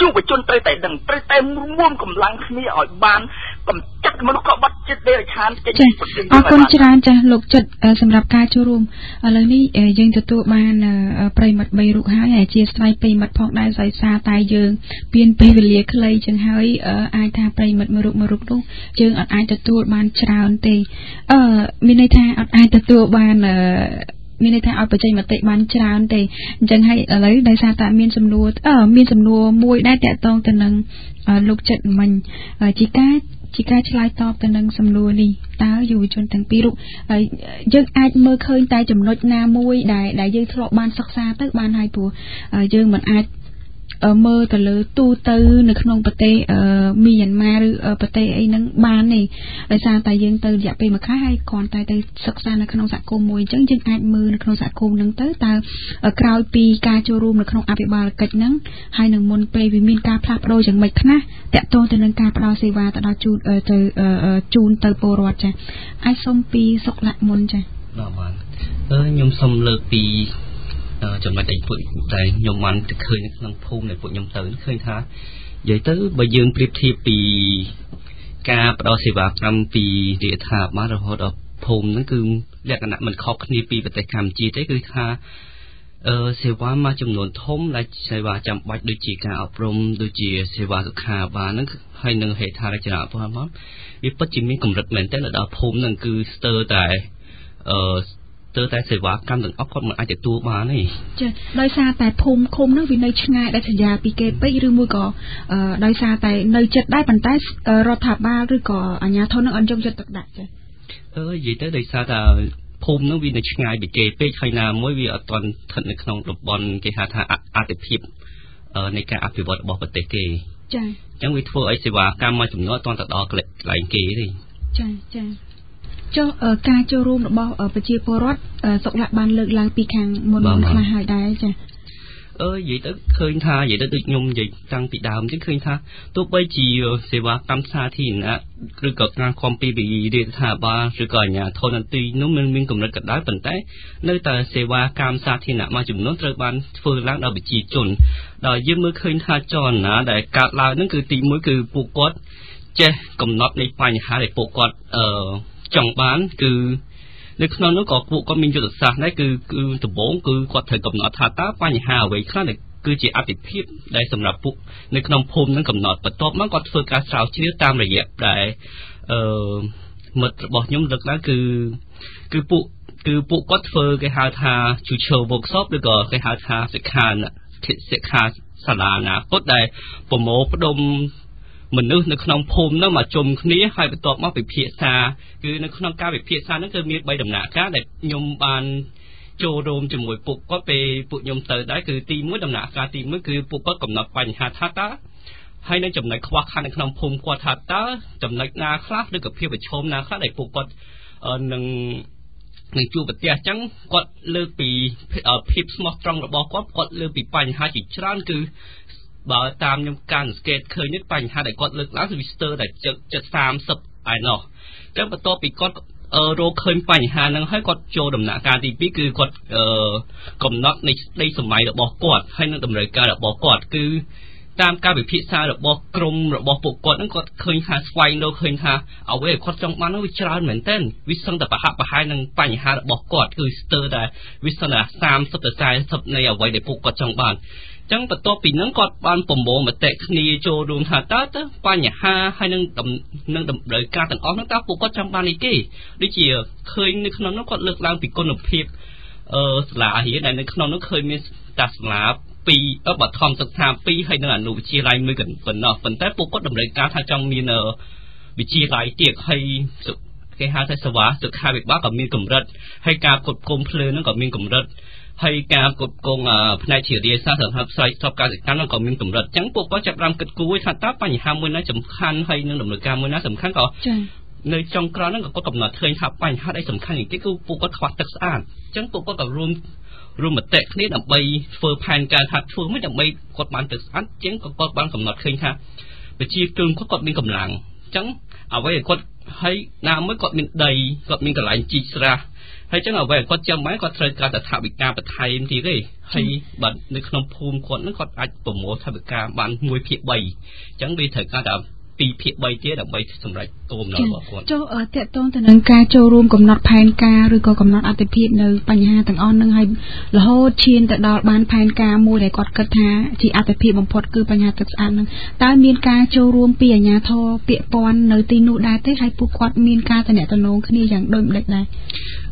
យុវជនត្រូវតែដឹងត្រូវតែរួមកម្លាំងគ្នាឲ្យបានកំចាត់មនុស្សក្បត់ជាតិដេរឆានចេញពីប្រទេសអរគុណច្រើនចាស់លោកចិត្តសម្រាប់ការចូលរួមឥឡូវនេះយើងទទួលបានប្រិមិត្ត3រូបហើយហើយជាស្័យប្រិមិត្តផងដែរដោយសារតែយើងមានពេលវេលាខ្លីចឹងហើយអាចថាប្រិមិត្តមួយរូបមួយរូបនោះយើងអត់អាចទទួលបានច្រើនទេអឺមានន័យថាអត់អាចទទួលបានអឺ មានន័យថាឲ្យបញ្ចេញមតិបានច្រើនទេអញ្ចឹងហើយឥឡូវដោយសារតែមានសំណួរអឺមានសំណួរមួយដែរតាក់ទងទៅនឹងលោកចិត្តមិញជាការជាការឆ្លើយតបទៅនឹងសំណួរនេះតើយុវជនទាំងពីររូបយើងអាចមើលឃើញតែចំណុចណាមួយដែលដែលយើងធ្លាប់បានសិក្សាទៅបានហើយព្រោះយើងមិនអាច មើលទៅលើទូទៅនៅក្នុងប្រទេសមីយ៉ាន់ម៉ាឬប្រទេសអីហ្នឹងបានទេដោយសារតែយើងទៅរយៈពេលមួយខែហើយគ្រាន់តែទៅសិក្សានៅក្នុងសហគមន៍មួយអញ្ចឹងយើងអាចមើលនៅក្នុងសហគមន៍ហ្នឹងទៅតើក្រោយពីការចូលរួមនៅក្នុងអភិបាលកិច្ចហ្នឹងហើយនឹងមុនពេលវាមានការផ្លាស់ប្ដូរយ៉ាងម៉េចខ្លះតកតងទៅនឹងការផ្ដល់សេវាទៅដល់ជូនទៅជូនទៅពលរដ្ឋចាអាចសុំពីសុកលៈមុនចាបាទបាទអឺខ្ញុំសុំលើកពី ចំណុចដែលពួកដែលខ្ញុំបានទៅឃើញនៅក្នុងភូមិដែលពួកខ្ញុំទៅឃើញថានិយាយទៅបើយើងប្រៀបធៀបពីការផ្ដល់សេវាកម្មពីរាជរដ្ឋាភិបាលរហូតដល់ភូមិហ្នឹងគឺលក្ខណៈមិនខុសគ្នាពីប្រទេសកម្ពុជាទេគឺថាអឺសេវាមួយចំនួនធំដែលសេវាចាំបាច់ដូចជាការអប់រំដូចជាសេវាសុខាភិបាលហ្នឹងហើយនឹងហេដ្ឋារចនាសម្ព័ន្ធវាពិតជាមានកម្រិតមែនទែនដល់ភូមិហ្នឹងគឺស្ទើរតែអឺ ទើតែសេវាកម្មទាំងអស់គាត់មិនអាចទទួលបានទេចាដោយសារតែភូមិឃុំនោះវានៅឆ្ងាយដាច់ស្រយាលពីគេពេកឬមួយក៏ដោយសារតែនៅចិត្តដែរប៉ុន្តែរដ្ឋាភិបាលឬក៏អាជ្ញាធរនឹងអត់យកចិត្តទុកដាក់ចាអឺនិយាយទៅដោយសារតែភូមិនោះវានៅឆ្ងាយពីគេពេកហើយណាមួយវាអត់ទាន់ស្ថិតនៅក្នុងតំបន់គេហៅថាអតិភិបនៃការអភិវឌ្ឍរបស់ប្រទេសគេចាអញ្ចឹងវាធ្វើឲ្យសេវាកម្មមួយចំនួនអត់ទាន់ទៅដល់កន្លែងគេទេចាចា ចុះការចូលរួមរបស់ប្រជាពលរដ្ឋសុកលៈបានលើកឡើងពីខាងមុនខ្លះហើយដែរចាអឺនិយាយទៅឃើញថានិយាយទៅដូចខ្ញុំនិយាយតាំងពីដើមចឹងឃើញថាទោះបីជាសេវាកម្មសាធារណៈឬក៏ការខំពីវិរិយរដ្ឋាភិបាលឬក៏អាជ្ញាធរនទីនោះមិនមានកម្រិតក៏ដោយប៉ុន្តែនៅតែសេវាកម្មសាធារណៈមួយចំនួនត្រូវបានធ្វើឡើងដល់ប្រជាជនដោយយើងមើលឃើញថាចលនាដែលកើតឡើងហ្នឹងគឺទី1គឺពួកគាត់ចេះកំណត់នៃបញ្ហាដែលពួកគាត់អឺ ចង់បានគឺនៅក្នុងនោះក៏ពួកគាត់មានយុទ្ធសាស្ត្រដែរគឺគឺដំបូងគឺគាត់ត្រូវកំណត់ថាតើបញ្ហាអ្វីខ្លះដែលគឺជាអតិភិបដែលសម្រាប់ពួកនៅក្នុងភូមិនឹងកំណត់បន្ទាប់មកគាត់ធ្វើការស្រាវជ្រាវតាមរយៈដែលអឺមិត្តរបស់ខ្ញុំលើកឡើងគឺគឺពួកគឺពួកគាត់ធ្វើគេហៅថាជួឈើ workshop ឬក៏គេហៅថាសិក្ខាសិក្ខាសាលាអនាគតដែលប្រមូលផ្ដុំ មនុស្សនៅក្នុងភូមិនោះមកជុំគ្នាហើយបន្ទាប់មកពិភាក្សាគឺនៅក្នុងការពិភាក្សាហ្នឹងគឺមាន3ដំណាក់កាលដែលខ្ញុំបានចូលរួមជាមួយពួកគាត់ពេលពួកខ្ញុំទៅដែរគឺទី1ដំណាក់កាលទី1គឺពួកគាត់កំណត់បញ្ហាថាតើហើយនៅចំណុចខ្វះខាតនៅក្នុងភូមិគាត់ថាតើចំណុចណាខ្លះឬក៏ភាពប្រឈមណាខ្លះដែលពួកគាត់នឹងនឹងជួបប្រទះអញ្ចឹងគាត់លើកពីភាពស្មោះត្រង់របស់គាត់គាត់លើកពីបញ្ហាជាច្រើនគឺ បើតាមខ្ញុំការសង្កេតឃើញនេះបញ្ហាដែលគាត់លើកឡើងគឺវាស្ទើរតែជិតជិត30ឯណោះអញ្ចឹងបន្ទាប់ពីគាត់រកឃើញបញ្ហាហ្នឹងហើយគាត់ចូលដំណាក់កាលទី2គឺគាត់កំណត់នៃស្ដីសម័យរបស់គាត់ហើយនឹងតម្រូវការរបស់គាត់គឺតាមការវិភាគសាររបស់ក្រមរបស់ពួកគាត់ហ្នឹងគាត់ឃើញថាស្វែងរកឃើញថាអ្វីដែលគាត់ចង់បានហ្នឹងវាច្រើនមែនទែនវាសឹងតែប្រហាក់ប្រហែលនឹងបញ្ហារបស់គាត់គឺស្ទើរតែវាសឹងតែ30ទៅ40នៃអ្វីដែលពួកគាត់ចង់បាន ចឹងបន្ទាប់ពីហ្នឹងគាត់បានប្រមូលមតិគ្នាចូលរួមថាតើទៅបញ្ហាហើយនឹងនឹងតម្រូវការទាំងអស់ហ្នឹងតើពួកគាត់ចង់បានអីគេដូចជាឃើញនៅក្នុងនោះគាត់លើកឡើងពីគុណភាពអឺសាលារៀនដែលនៅក្នុងនោះឃើញមានតាសាលា2បឋមសិក្សា2ហើយនឹងអនុវិទ្យាល័យមួយប៉ុណ្ណោះប៉ុន្តែពួកគាត់តម្រូវការថាចង់មានវិទ្យាល័យទៀតហើយគេហៅថាសេវាសុខាភិបាលក៏មានកម្រិតហើយការគ្រប់គ្រងភ្លើងហ្នឹងក៏មានកម្រិត ហើយការគ្រប់គ្រងផ្នែកជារាសាស្ត្រសម្រាប់ស្រ័យស្របកសិកម្មហ្នឹងក៏មានកម្រិតអញ្ចឹងពួកគាត់ចាប់ផ្ដើមគិតគូរថាតើបញ្ហាមួយណាសំខាន់ហើយនឹងដំណើរការមួយណាសំខាន់ក៏នៅចុងក្រោយហ្នឹងក៏គាត់កំណត់ឃើញថាបញ្ហាដែលសំខាន់ជាងគេគឺពួកគាត់ខ្វះទឹកស្អាតអញ្ចឹងពួកគាត់ក៏រួមរួមមតិគ្នាដើម្បីធ្វើផែនការថាធ្វើមិនដើម្បីគាត់បានទឹកស្អាតជាងក៏គាត់បានកំណត់ឃើញថាប្រជាជនគាត់គាត់មានកម្លាំងអញ្ចឹងអ្វីដែលគាត់ហើយណាមួយគាត់មានដីគាត់មានកន្លែងជីកស្រះ ហើយចឹងអ្វីគាត់ចាំបាច់គាត់ត្រូវការតថាវិការបន្ថែមទៀតទេហើយបាទនៅក្នុងភូមិគាត់នឹងគាត់អាចប្រមូលថវិកាបាន1ភាគ3អញ្ចឹងវាត្រូវការតែ2ភាគ3ទៀតដើម្បីសម្រេចគោលបំណងរបស់គាត់ចូលតកតងទៅនឹងការចូលរួមកំណត់ផែនការឬក៏កំណត់អតិភិបនៅបញ្ហាទាំងអស់នឹងហើយរហូតឈានទៅដល់បានផែនការមួយដែលគាត់គិតថាជាអតិភិបបំផុតគឺបញ្ហាទឹកស្អាតនឹងតើមានការចូលរួមពីអាជ្ញាធរពាក្យព័ន្ធនៅទីនោះដែរទេហើយពួកគាត់មានការតំណតំណងគ្នាយ៉ាងដូចម្ដេចដែរ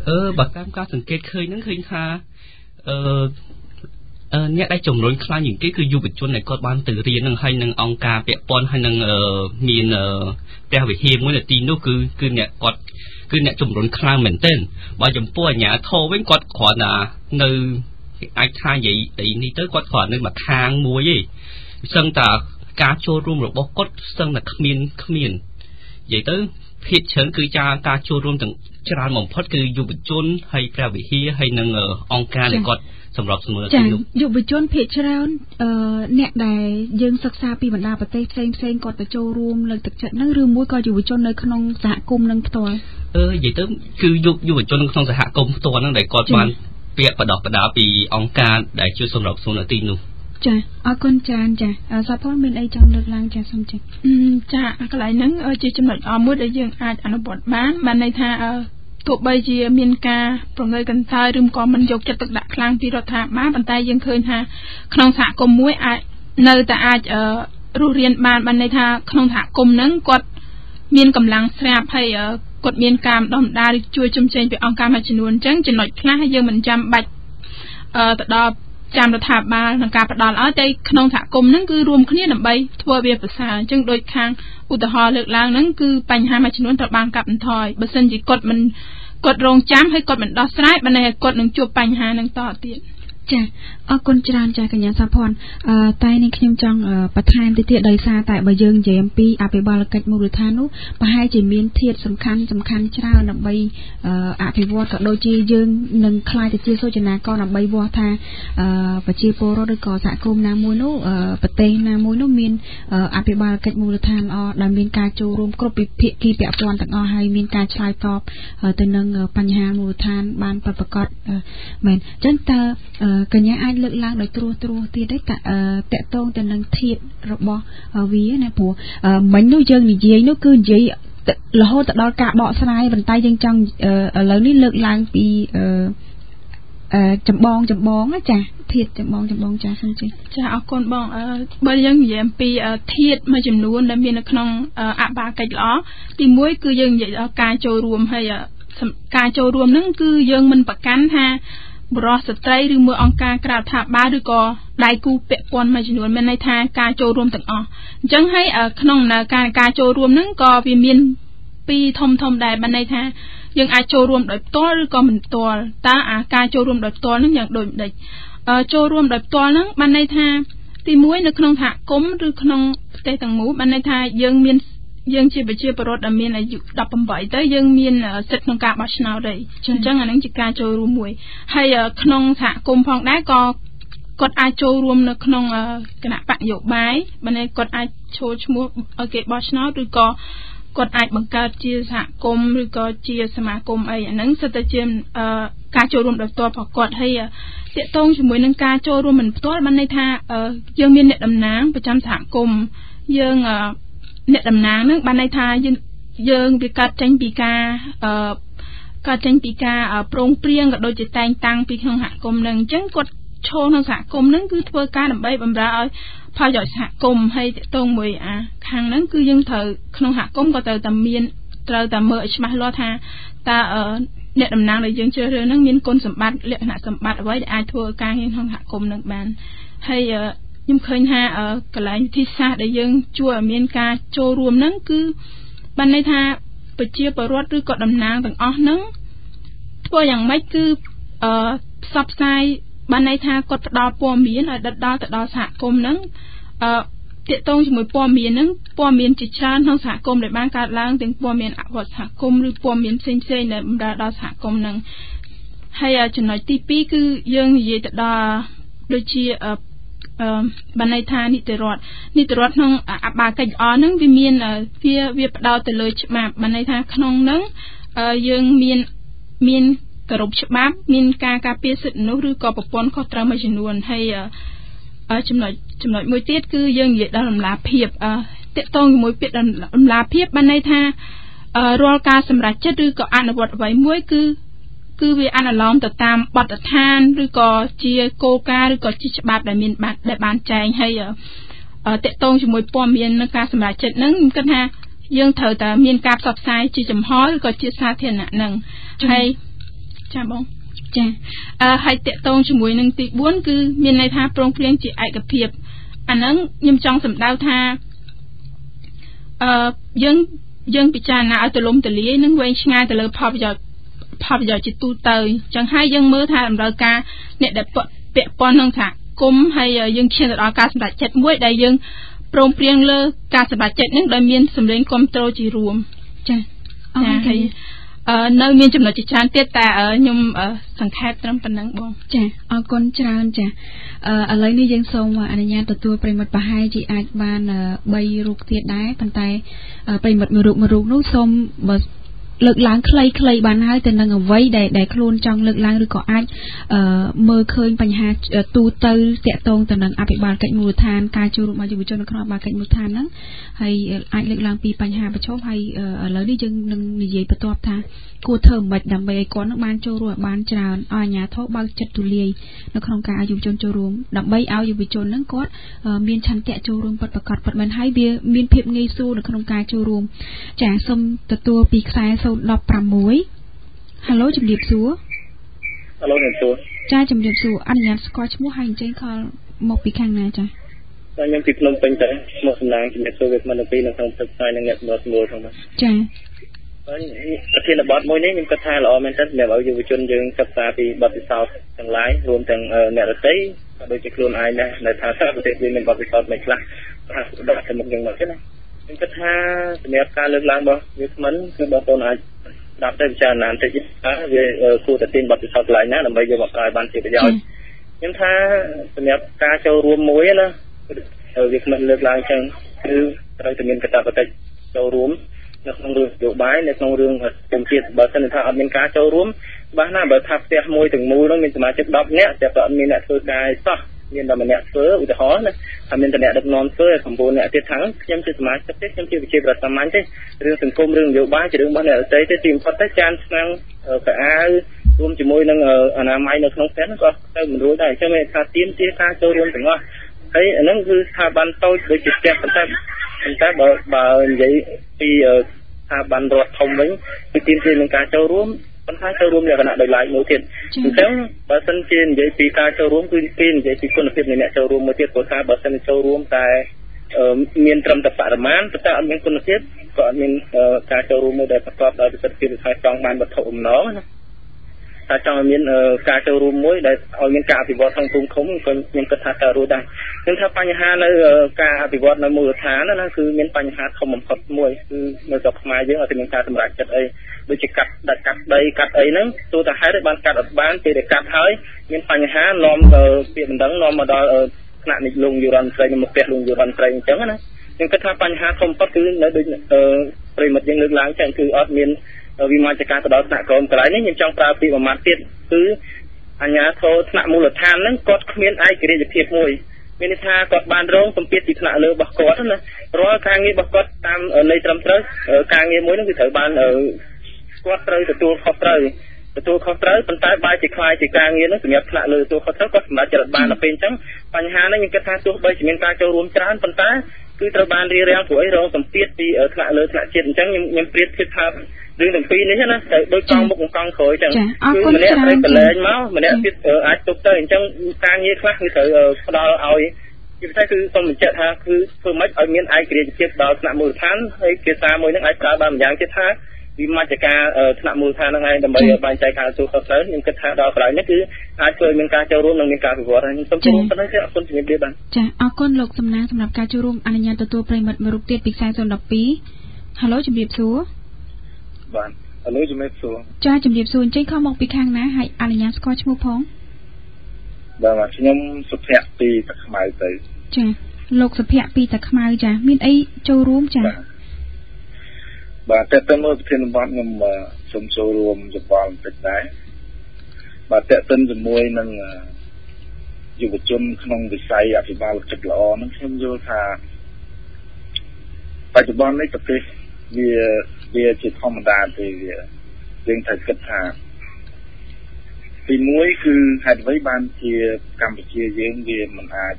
អឺបើតាមការសង្កេតឃើញហ្នឹងឃើញថាអឺអ្នកដែលជំរុញខ្លាំងជាងគេគឺយុវជនដែលគាត់បានទៅរៀននឹងហើយនឹងអង្គការពាក់ព័ន្ធហើយនឹងមានផ្ទះវិហារមួយនៅទីនោះគឺគឺអ្នកគាត់គឺអ្នកជំរុញខ្លាំងមែនទែនបើចំពោះអាញាធរវិញគាត់គ្រាន់តែនៅអាចថានិយាយអីនេះទៅគាត់គ្រាន់នៅមួយខាងមួយឯងសឹងតែការចូលរួមរបស់គាត់សឹងតែគ្មានគ្មាននិយាយទៅ ភាគច្រើនគឺចាការចូលរួមទាំងច្រើនបំផុតគឺយុវជនហើយព្រះវិហារហើយនឹងអង្គការដែលគាត់សម្រាប់ស្មើទីនោះយុវជនភាគច្រើនអឺអ្នកដែលយើងសិក្សាពីបណ្ដាប្រទេសផ្សេងផ្សេងគាត់ទៅចូលរួមលើកទឹកចិត្តនឹងឬមួយក៏យុវជននៅក្នុងសហគមន៍នឹងផ្ទាល់អឺនិយាយទៅគឺយុយុវជនក្នុងសហគមន៍ផ្ទាល់ហ្នឹងដែលគាត់បានពាក្យបដោះបដាពីអង្គការដែលជួយសម្របសម្រួលនៅទីនោះ ចាអរគុណច្រើនចាសាផនមានអីចង់លើកឡើងចាសូមចាចាកន្លែងហ្នឹងជាចំណុចអមួយដែលយើងអាចអនុវត្តបានបានន័យថាទោះបីជាមានការប្រងើយកន្តើយឬក៏មិនយកចិត្តទុកដាក់ខ្លាំងពីរដ្ឋាភិបាលប៉ុន្តែយើងឃើញថាក្នុងសហគមន៍មួយអាចនៅតែអាចរស់រានបានបានន័យថាក្នុងសហគមន៍ហ្នឹងគាត់មានកម្លាំងស្រាប់ហើយគាត់មានការម្ដុំម្ដាលជួយជំរុញពីអង្គការមួយចំនួនអញ្ចឹងចំណុចខ្លះយើងមិនចាំបាច់អឺទៅដល់ ចាំរដ្ឋាភិបាលនឹងការផ្ដល់ឲ្យតែក្នុងសហគមន៍ហ្នឹងគឺរួមគ្នាដើម្បីធ្វើវាប្រសើរអញ្ចឹងដូចខាងឧទាហរណ៍លើកឡើងហ្នឹងគឺបញ្ហាមួយចំនួនត្រូវបានកាត់បន្ថយបើសិនជាគាត់មិនគាត់រងចាំហើយគាត់មិនដោះស្រាយបានន័យថាគាត់នឹងជួបបញ្ហាហ្នឹងតទៀត ចាអរគុណច្រើនចាកញ្ញាសាភ័ណ្ឌអឺតែនេះខ្ញុំចង់បន្ថែមទៅទៀតដោយសារតែបើយើងនិយាយអំពីអភិបាលកិច្ចមូលដ្ឋាននោះប្រហែលជាមានធាតសំខាន់សំខាន់ច្រើនដើម្បីអភិវឌ្ឍក៏ដូចជាយើងនឹងខ្លាយទៅជាសូចនាករដើម្បីវាស់ថាប្រជាពលរដ្ឋឬក៏សហគមន៍ណាមួយនោះប្រទេសណាមួយនោះមានអភិបាលកិច្ចមូលដ្ឋានល្អដែលមានការចូលរួមគ្រប់ពីភាគីពាក់ព័ន្ធទាំងអស់ហើយមានការឆ្លើយតបទៅនឹងបញ្ហាមូលដ្ឋានបានប្រកបមែនអញ្ចឹងតើកញ្ញាអាចលើកឡើងដោយត្រួសត្រាសទៀតទេតកតងទៅនឹងធាតរបស់វាណាព្រោះមិញនោះយើងនិយាយនោះគឺនិយាយរហូតទៅដល់ការបកស្រាយប៉ុន្តែយើងចង់ឥឡូវនេះលើកឡើងពីអឺចម្បងចម្បងចាធាតចម្បងចម្បងចាសូមជិះចាអរគុណបងបើយើងនិយាយអំពីធាតមួយចំនួនដែលមាននៅក្នុងអបាកិច្ចល្អទី1គឺយើងនិយាយដល់ការចូលរួមហើយការចូលរួមហ្នឹងគឺយើងមិនប្រកាន់ថា បុរសស្ត្រីឬមួយអង្គការក្រៅរដ្ឋាភិបាលឬក៏ដៃគូពាក់ព័ន្ធមួយចំនួនមានន័យថាការចូលរួមទាំងអស់អញ្ចឹងហើយក្នុងដំណើរការការចូលរួមហ្នឹងក៏វាមានពីរធំធំដែរបានន័យថាយើងអាចចូលរួមដោយផ្ទាល់ឬក៏មិនផ្ទាល់តើអាការចូលរួមដោយផ្ទាល់ហ្នឹងយ៉ាងដូចម្ដេចចូលរួមដោយផ្ទាល់ហ្នឹងបានន័យថាទី1នៅក្នុងសហគមន៍ឬក្នុងប្រទេសទាំងមូលបានន័យថាយើងមាន យើងជាប្រជាពលរដ្ឋដែលមានអាយុ18ទៅយើងមានសិទ្ធិក្នុងការបោះឆ្នោតហើយអញ្ចឹងអានឹងជាការចូលរួមមួយហើយក្នុងសហគមន៍ផងដែរក៏គាត់អាចចូលរួមនៅក្នុងគណៈបកនយោបាយបើនេះគាត់អាចចូលឈ្មោះឲ្យគេបោះឆ្នោតឬក៏គាត់អាចបង្កើតជាសហគមន៍ឬក៏ជាសមាគមអីអាហ្នឹងសិតតែជាការចូលរួមដោយផ្ទាល់របស់គាត់ហើយតាកតងជាមួយនឹងការចូលរួមមិនផ្ទាល់បានន័យថាយើងមានអ្នកតំណាងប្រចាំសហគមន៍យើង អ្នកតំណាងហ្នឹងបានន័យថាយើងយើងវាកើតចេញពីការអឺកើតចេញពីការប្រងព្រៀងក៏ដូចជាតែងតាំងពីក្នុងសហគមន៍ហ្នឹងអញ្ចឹងគាត់ឈរក្នុងសហគមន៍ហ្នឹងគឺធ្វើការដើម្បីបម្រើឲ្យផលប្រយោជន៍សហគមន៍ហើយតទៅមួយអាខាងហ្នឹងគឺយើងត្រូវក្នុងសហគមន៍ក៏ត្រូវតែមានត្រូវតែមើលឲ្យច្បាស់លាស់ថាតើអ្នកតំណាងដែលយើងជ្រើសរើសហ្នឹងមានគុណសម្បត្តិលក្ខណៈសម្បត្តិអ្វីដែលអាចធ្វើការងារក្នុងសហគមន៍នឹងបានហើយ ខ្ញុំឃើញថាកន្លែងវិធីសាស្ត្រដែលយើងជួយឲ្យមានការចូលរួមហ្នឹងគឺបានន័យថាប្រជាពលរដ្ឋឬក៏តំណាងទាំងអស់ហ្នឹងធ្វើយ៉ាងម៉េចគឺអឺផ្សព្វផ្សាយបានន័យថាគាត់ផ្ដល់ព័ត៌មានឲ្យដិតដល់ទៅដល់សហគមន៍ហ្នឹងអឺតាកតងជាមួយព័ត៌មានហ្នឹងព័ត៌មានជាច្រើនក្នុងសហគមន៍ដែលបានកើតឡើងទាំងព័ត៌មានអវត្តសហគមន៍ឬព័ត៌មានផ្សេងផ្សេងដែលបម្រើដល់សហគមន៍ហ្នឹងហើយចំណុចទី2គឺយើងនិយាយទៅដល់ដូចជាអឺ បានន័យថានីតិរដ្ឋនីតិរដ្ឋក្នុងអបាកិច្ចអហ្នឹងវាមានវាវាផ្ដោតទៅលើច្បាប់បានន័យថាក្នុងហ្នឹងយើងមានមានគោរពច្បាប់ មានការការពារសិទ្ធិមនុស្សឬក៏ប្រព័ន្ធខុសត្រូវមួយចំនួនហើយចំណុចចំណុចមួយទៀតគឺយើងនិយាយដល់ដំណាភាពអឺតកតងជាមួយពាក្យដំណាភាពបានន័យថារាល់ការសម្រេចចិត្តឬក៏អនុវត្តអ្វីមួយគឺ គឺវាអនុលោមទៅតាមបទដ្ឋានឬក៏ជាគោលការណ៍ឬក៏ជាច្បាប់ដែលមានបានដែលបានចែងហើយតកតងជាមួយព័ត៌មាននឹងការសម្រេចចិត្តហ្នឹងខ្ញុំគិតថាយើងត្រូវតែមានការផ្សព្វផ្សាយជាចំហឬក៏ជាសាធារណៈហ្នឹងហើយចាបងចាអឺហើយតកតងជាមួយនឹងទី4គឺមានន័យថាប្រងព្រៀងជាឯកភាពអាហ្នឹងខ្ញុំចង់សម្ដៅថាអឺយើងយើងពិចារណាឲ្យទូលំទូលាយនឹងវែងឆ្ងាយទៅលើផលប្រយោជន៍ ផលប្រយោជន៍ជាទូទៅអញ្ចឹងហើយយើងមើលថាតម្រូវការអ្នកដែលពាក់ព័ន្ធនឹងថាគុំហើយយើងឈានទៅដល់ការសម្រេចចិត្តមួយដែលយើងព្រមព្រៀងលើការសម្រេចចិត្តនឹងដោយមានសម្លេងគ្រប់គ្រងជារួមចា៎ចាហើយនៅមានចំណុចជាច្រើនទៀតតែខ្ញុំសង្ខេបត្រឹមប៉ុណ្ណឹងបងចាអរគុណច្រើនចាឥឡូវនេះយើងសូមអនុញ្ញាតទទួលប្រិមិត្តប្រហែលជាអាចបាន3រូបទៀតដែរប៉ុន្តែប្រិមិត្តមួយរូបមួយរូបនោះសូមបើ លើកឡើងខ្លីៗបានហើយទៅនឹងអ្វីដែលដែលខ្លួនចង់លើកឡើងឬក៏អាចមើលឃើញបញ្ហាទូទៅតាក់ទងទៅនឹងអភិបាលកិច្ចមូលដ្ឋានការចូលរួមរបស់យុវជននៅក្នុងអភិបាលកិច្ចមូលដ្ឋានហ្នឹងហើយអាចលើកឡើងពីបញ្ហាប្រឈមហើយឥឡូវនេះយើងនឹងនិយាយបន្ទាប់ថាគួរធ្វើម៉េចដើម្បីឲ្យគាត់នឹងបានចូលរួមឲ្យបានច្រើនឲ្យអាជ្ញាធរបើកចិត្តទូលាយនៅក្នុងការឲ្យយុវជនចូលរួមដើម្បីឲ្យយុវជននឹងគាត់មានឆន្ទៈចូលរួមពិតប្រាកដពិតមែនហើយវាមានភាពងាយស្រួលនៅក្នុងការចូលរួមចាសូមទទួលពីខ្សែ016 Halo ជំរាបសួរ Halo ជំរាបសួរចាជំរាបសួរអនុញ្ញាតស្គាល់ឈ្មោះហើយអញ្ជើញខលមកពីខាងណាចាខ្ញុំពីភ្នំពេញតែឈ្មោះសំណាងជំរាបសួរវាគ្មិនទាំងពីរនៅក្នុងផ្ទៃផ្សាយនិងអ្នកសម្របសម្រួលផងបាទចាប្រធានបទមួយនេះខ្ញុំគិតថាល្អមែនទែនសម្រាប់ឲ្យយុវជនយើងសិក្សាពីបទពិសោធន៍ទាំងឡាយរួមទាំងអ្នករតីក៏ដូចជាខ្លួនឯងដែរដែលថាប្រទេសយើងមានបទពិសោធន៍មិនខ្លះថាដាក់ទៅមុខយ៉ាងម៉េចណា ខ្ញុំគិតថាសម្រាប់ការលើកឡើងរបស់វាគ្មិនគឺបងប្អូនអាចដាក់ទៅពិចារណាបន្តិចថាវាគួរតែទាញបទពិសោធន៍កន្លែងណាដើម្បីយកមកប្រើបានជាប្រយោជន៍ខ្ញុំថាសម្រាប់ការចូលរួមមួយណាវាគ្មិនលើកឡើងចឹងគឺត្រូវតែមានកាតព្វកិច្ចចូលរួមនៅក្នុងរឿងនយោបាយនៅក្នុងរឿងសង្គមជាតិបើសិនថាអត់មានការចូលរួមច្បាស់ណាស់បើថាផ្ទះមួយទាំងមូលនោះមានសមាជិក10នាក់តែក៏អត់មានអ្នកធ្វើការសោះ មានតែម្នាក់ធ្វើឧទាហរណ៍ណាថាមានតែអ្នកដឹកនាំធ្វើ9អ្នកទៀតថាខ្ញុំជាសមាជិកទេខ្ញុំជាវិជាប្រសាមញ្ញទេរឿងសង្គមរឿងនយោបាយជារឿងរបស់អ្នកអតីតទេទីបំផុតទៅចានឆ្នាំងកៅអៅរួមជាមួយនឹងអនាម័យនៅក្នុងផ្ទះក៏ទៅមិនរួចដែរអញ្ចឹងមានថាទៀមទាការចូលរួមទាំងអស់ហើយអាហ្នឹងគឺស្ថាប័នតូចដូចជាផ្ទះប៉ុន្តែប៉ុន្តែបើបើនិយាយពីស្ថាប័នរដ្ឋធំវិញគឺទាមទារនឹងការចូលរួម ប៉ុន្តែចូលរួមលក្ខណៈដោយឡែកមួយទៀតអញ្ចឹងបើសិនជានិយាយពីការចូលរួមគឺពីនិយាយពីគុណភាពនៃអ្នកចូលរួមមួយទៀតព្រោះថាបើសិនជាចូលរួមតែមានត្រឹមតែបរិមាណប៉ុន្តែអត់មានគុណភាពក៏អត់មានការចូលរួមមួយដែលប្រកបដោយប្រសិទ្ធភាពថាចង់បានវត្ថុបំណងណា ថាចង់ឲ្យមានការចូលរួមមួយដែលឲ្យមានការអភិវឌ្ឍក្នុងភូមិឃុំក៏ខ្ញុំគិតថាតើរួចដែរខ្ញុំថាបញ្ហានៅការអភិវឌ្ឍនៅមូលដ្ឋានណាគឺមានបញ្ហាធំបំផុតមួយគឺនៅស្រុកខ្មែរយើងអត់មានការសម្រេចចិត្តអីដូចជាកាត់ដាច់កាត់ដីកាត់អីហ្នឹងទោះតែហេតុឲ្យបានកាត់អត់បានពេលដែលកាត់ហើយមានបញ្ហានាំពាក្យមិនដឹងនាំមកដល់ថ្នាក់នេះលងយុរ៉ាន់ស្រីមកផ្ទះលងយុរ៉ាន់ស្រីអញ្ចឹងណាខ្ញុំគិតថាបញ្ហាធំបំផុតគឺនៅដូចប្រិមិត្តយើងលើកឡើងចឹងគឺអត់មាន វិមាជការទៅដល់ថ្នាក់ក្រមកន្លែងនេះខ្ញុំចង់ប្រើពាក្យមួយម៉ាត់ទៀតគឺអញ្ញាធរថ្នាក់មូលដ្ឋានហ្នឹងគាត់គ្មានឯករាជ្យភាពមួយមានន័យថាគាត់បានរងសម្ពាធពីថ្នាក់លើរបស់គាត់ណារាល់ការងាររបស់គាត់តាមន័យត្រឹមត្រូវការងារមួយហ្នឹងគឺត្រូវបានគាត់ត្រូវទទួលខុសត្រូវទទួលខុសត្រូវប៉ុន្តែបែរជាខ្លាយជាការងារហ្នឹងសម្រាប់ថ្នាក់លើទទួលខុសត្រូវគាត់សម្រាប់ចរិតបានដល់ពេលអញ្ចឹងបញ្ហាហ្នឹងខ្ញុំគិតថាទោះបីជាមានការចូលរួមច្រើនប៉ុន្តែគឺត្រូវបានរៀបរៀងព្រោះអីរងសម្ពាធពីថ្នាក់លើថ្នាក់ជាតិអញ្ចឹងខ្ញុំខ្ញុំប្រៀបធៀបថា រឿងទាំងពីរនេះណាទៅដូចកង់មុខកង់ក្រោយចឹងគឺម្នាក់ត្រូវប្រឡែងមកម្នាក់ទៀតអាចទុកទៅអញ្ចឹងការងារខ្លះគឺត្រូវផ្ដល់ឲ្យជាពិសេសគឺសូមបញ្ជាក់ថាគឺធ្វើម៉េចឲ្យមានឯករាជ្យភាពដល់ថ្នាក់មូលដ្ឋានហើយភាសាមួយនឹងអាចប្រើបានម្យ៉ាងទៀតថាវិមជ្ឈការថ្នាក់មូលដ្ឋានហ្នឹងឯងដើម្បីបែងចែកការទទួលខុសត្រូវខ្ញុំគិតថាដល់កន្លែងនេះគឺអាចធ្វើមានការចូលរួមនិងមានការវិវត្តហើយសូមជម្រាបប៉ុណ្ណឹងទេអរគុណជំរាបលាបាទចាអរគុណលោកសំណាងសម្រាប់ការចូលរួមអនុញ្ញាតទទួលប្រិមិត្តមួយរូបទៀតពីខ្សែ012 Halo ជំរាបសួរ បាទឥឡូវជំរាបសួរចាជំរាបសួរអញ្ចឹងខំមកពីខាងណាហើយអនុញ្ញាតស្គាល់ឈ្មោះផងបាទខ្ញុំសុភ័ក្រពីតាខ្មៅទៅចាលោកសុភ័ក្រពីតាខ្មៅចាមានអីចូលរួមចាបាទតើតើមើលប្រធានបទខ្ញុំសូមចូលរួមយោបល់បន្តិចដែរបាទតើតើជាមួយនឹងយុវជនក្នុងវិស័យអភិបាលកិច្ចល្អហ្នឹងខ្ញុំយល់ថាបច្ចុប្បន្ននេះប្រទេស វាវាជាធម្មតាទេវាយើងត្រូវគិតថាទី1គឺហេតុអ្វីបានជាកម្ពុជាយើងវាមិនអាច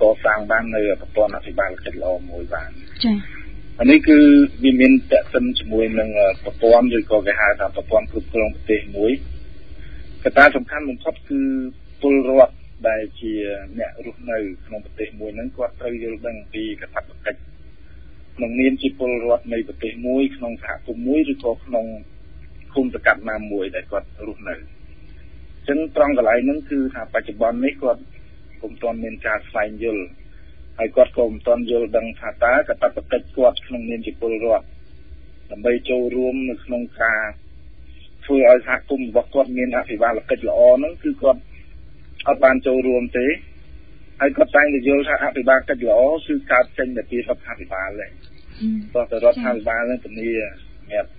កសាងបាននៅប្រព័ន្ធអភិបាលកិច្ចល្អមួយបានចា៎អានេះគឺវាមានតកសិនជាមួយនឹងប្រព័ន្ធឬក៏គេហៅថាប្រព័ន្ធគ្រប់គ្រងប្រទេសមួយកត្តាសំខាន់បំផុតគឺពលរដ្ឋដែលជាអ្នករស់នៅក្នុងប្រទេសមួយហ្នឹងគាត់ត្រូវយល់ដឹងពីកតាបកិច្ច ក្នុងនាមជាពលរដ្ឋនៃប្រទេសមួយក្នុងសហគមន៍មួយឬក៏ក្នុងឃុំសង្កាត់ណាមួយដែលគាត់រស់នៅអញ្ចឹងត្រង់កន្លែងហ្នឹងគឺថាបច្ចុប្បន្ននេះគាត់ពុំទាន់មានការស្វែងយល់ហើយគាត់ក៏មិនទាន់យល់ដឹងថាតើកតបកិច្ចគាត់ក្នុងនាមជាពលរដ្ឋដើម្បីចូលរួមនៅក្នុងការធ្វើឲ្យសហគមន៍របស់គាត់មានអភិបាលកិច្ចល្អហ្នឹងគឺគាត់អត់បានចូលរួមទេ ហើយគាត់តែងតែយល់ថាអភិបាលកិច្ចល្អគឺកើតចេញពីរដ្ឋាភិបាលទេព្រោះតែរដ្ឋាភិបាលនឹងធានាសម្រាប់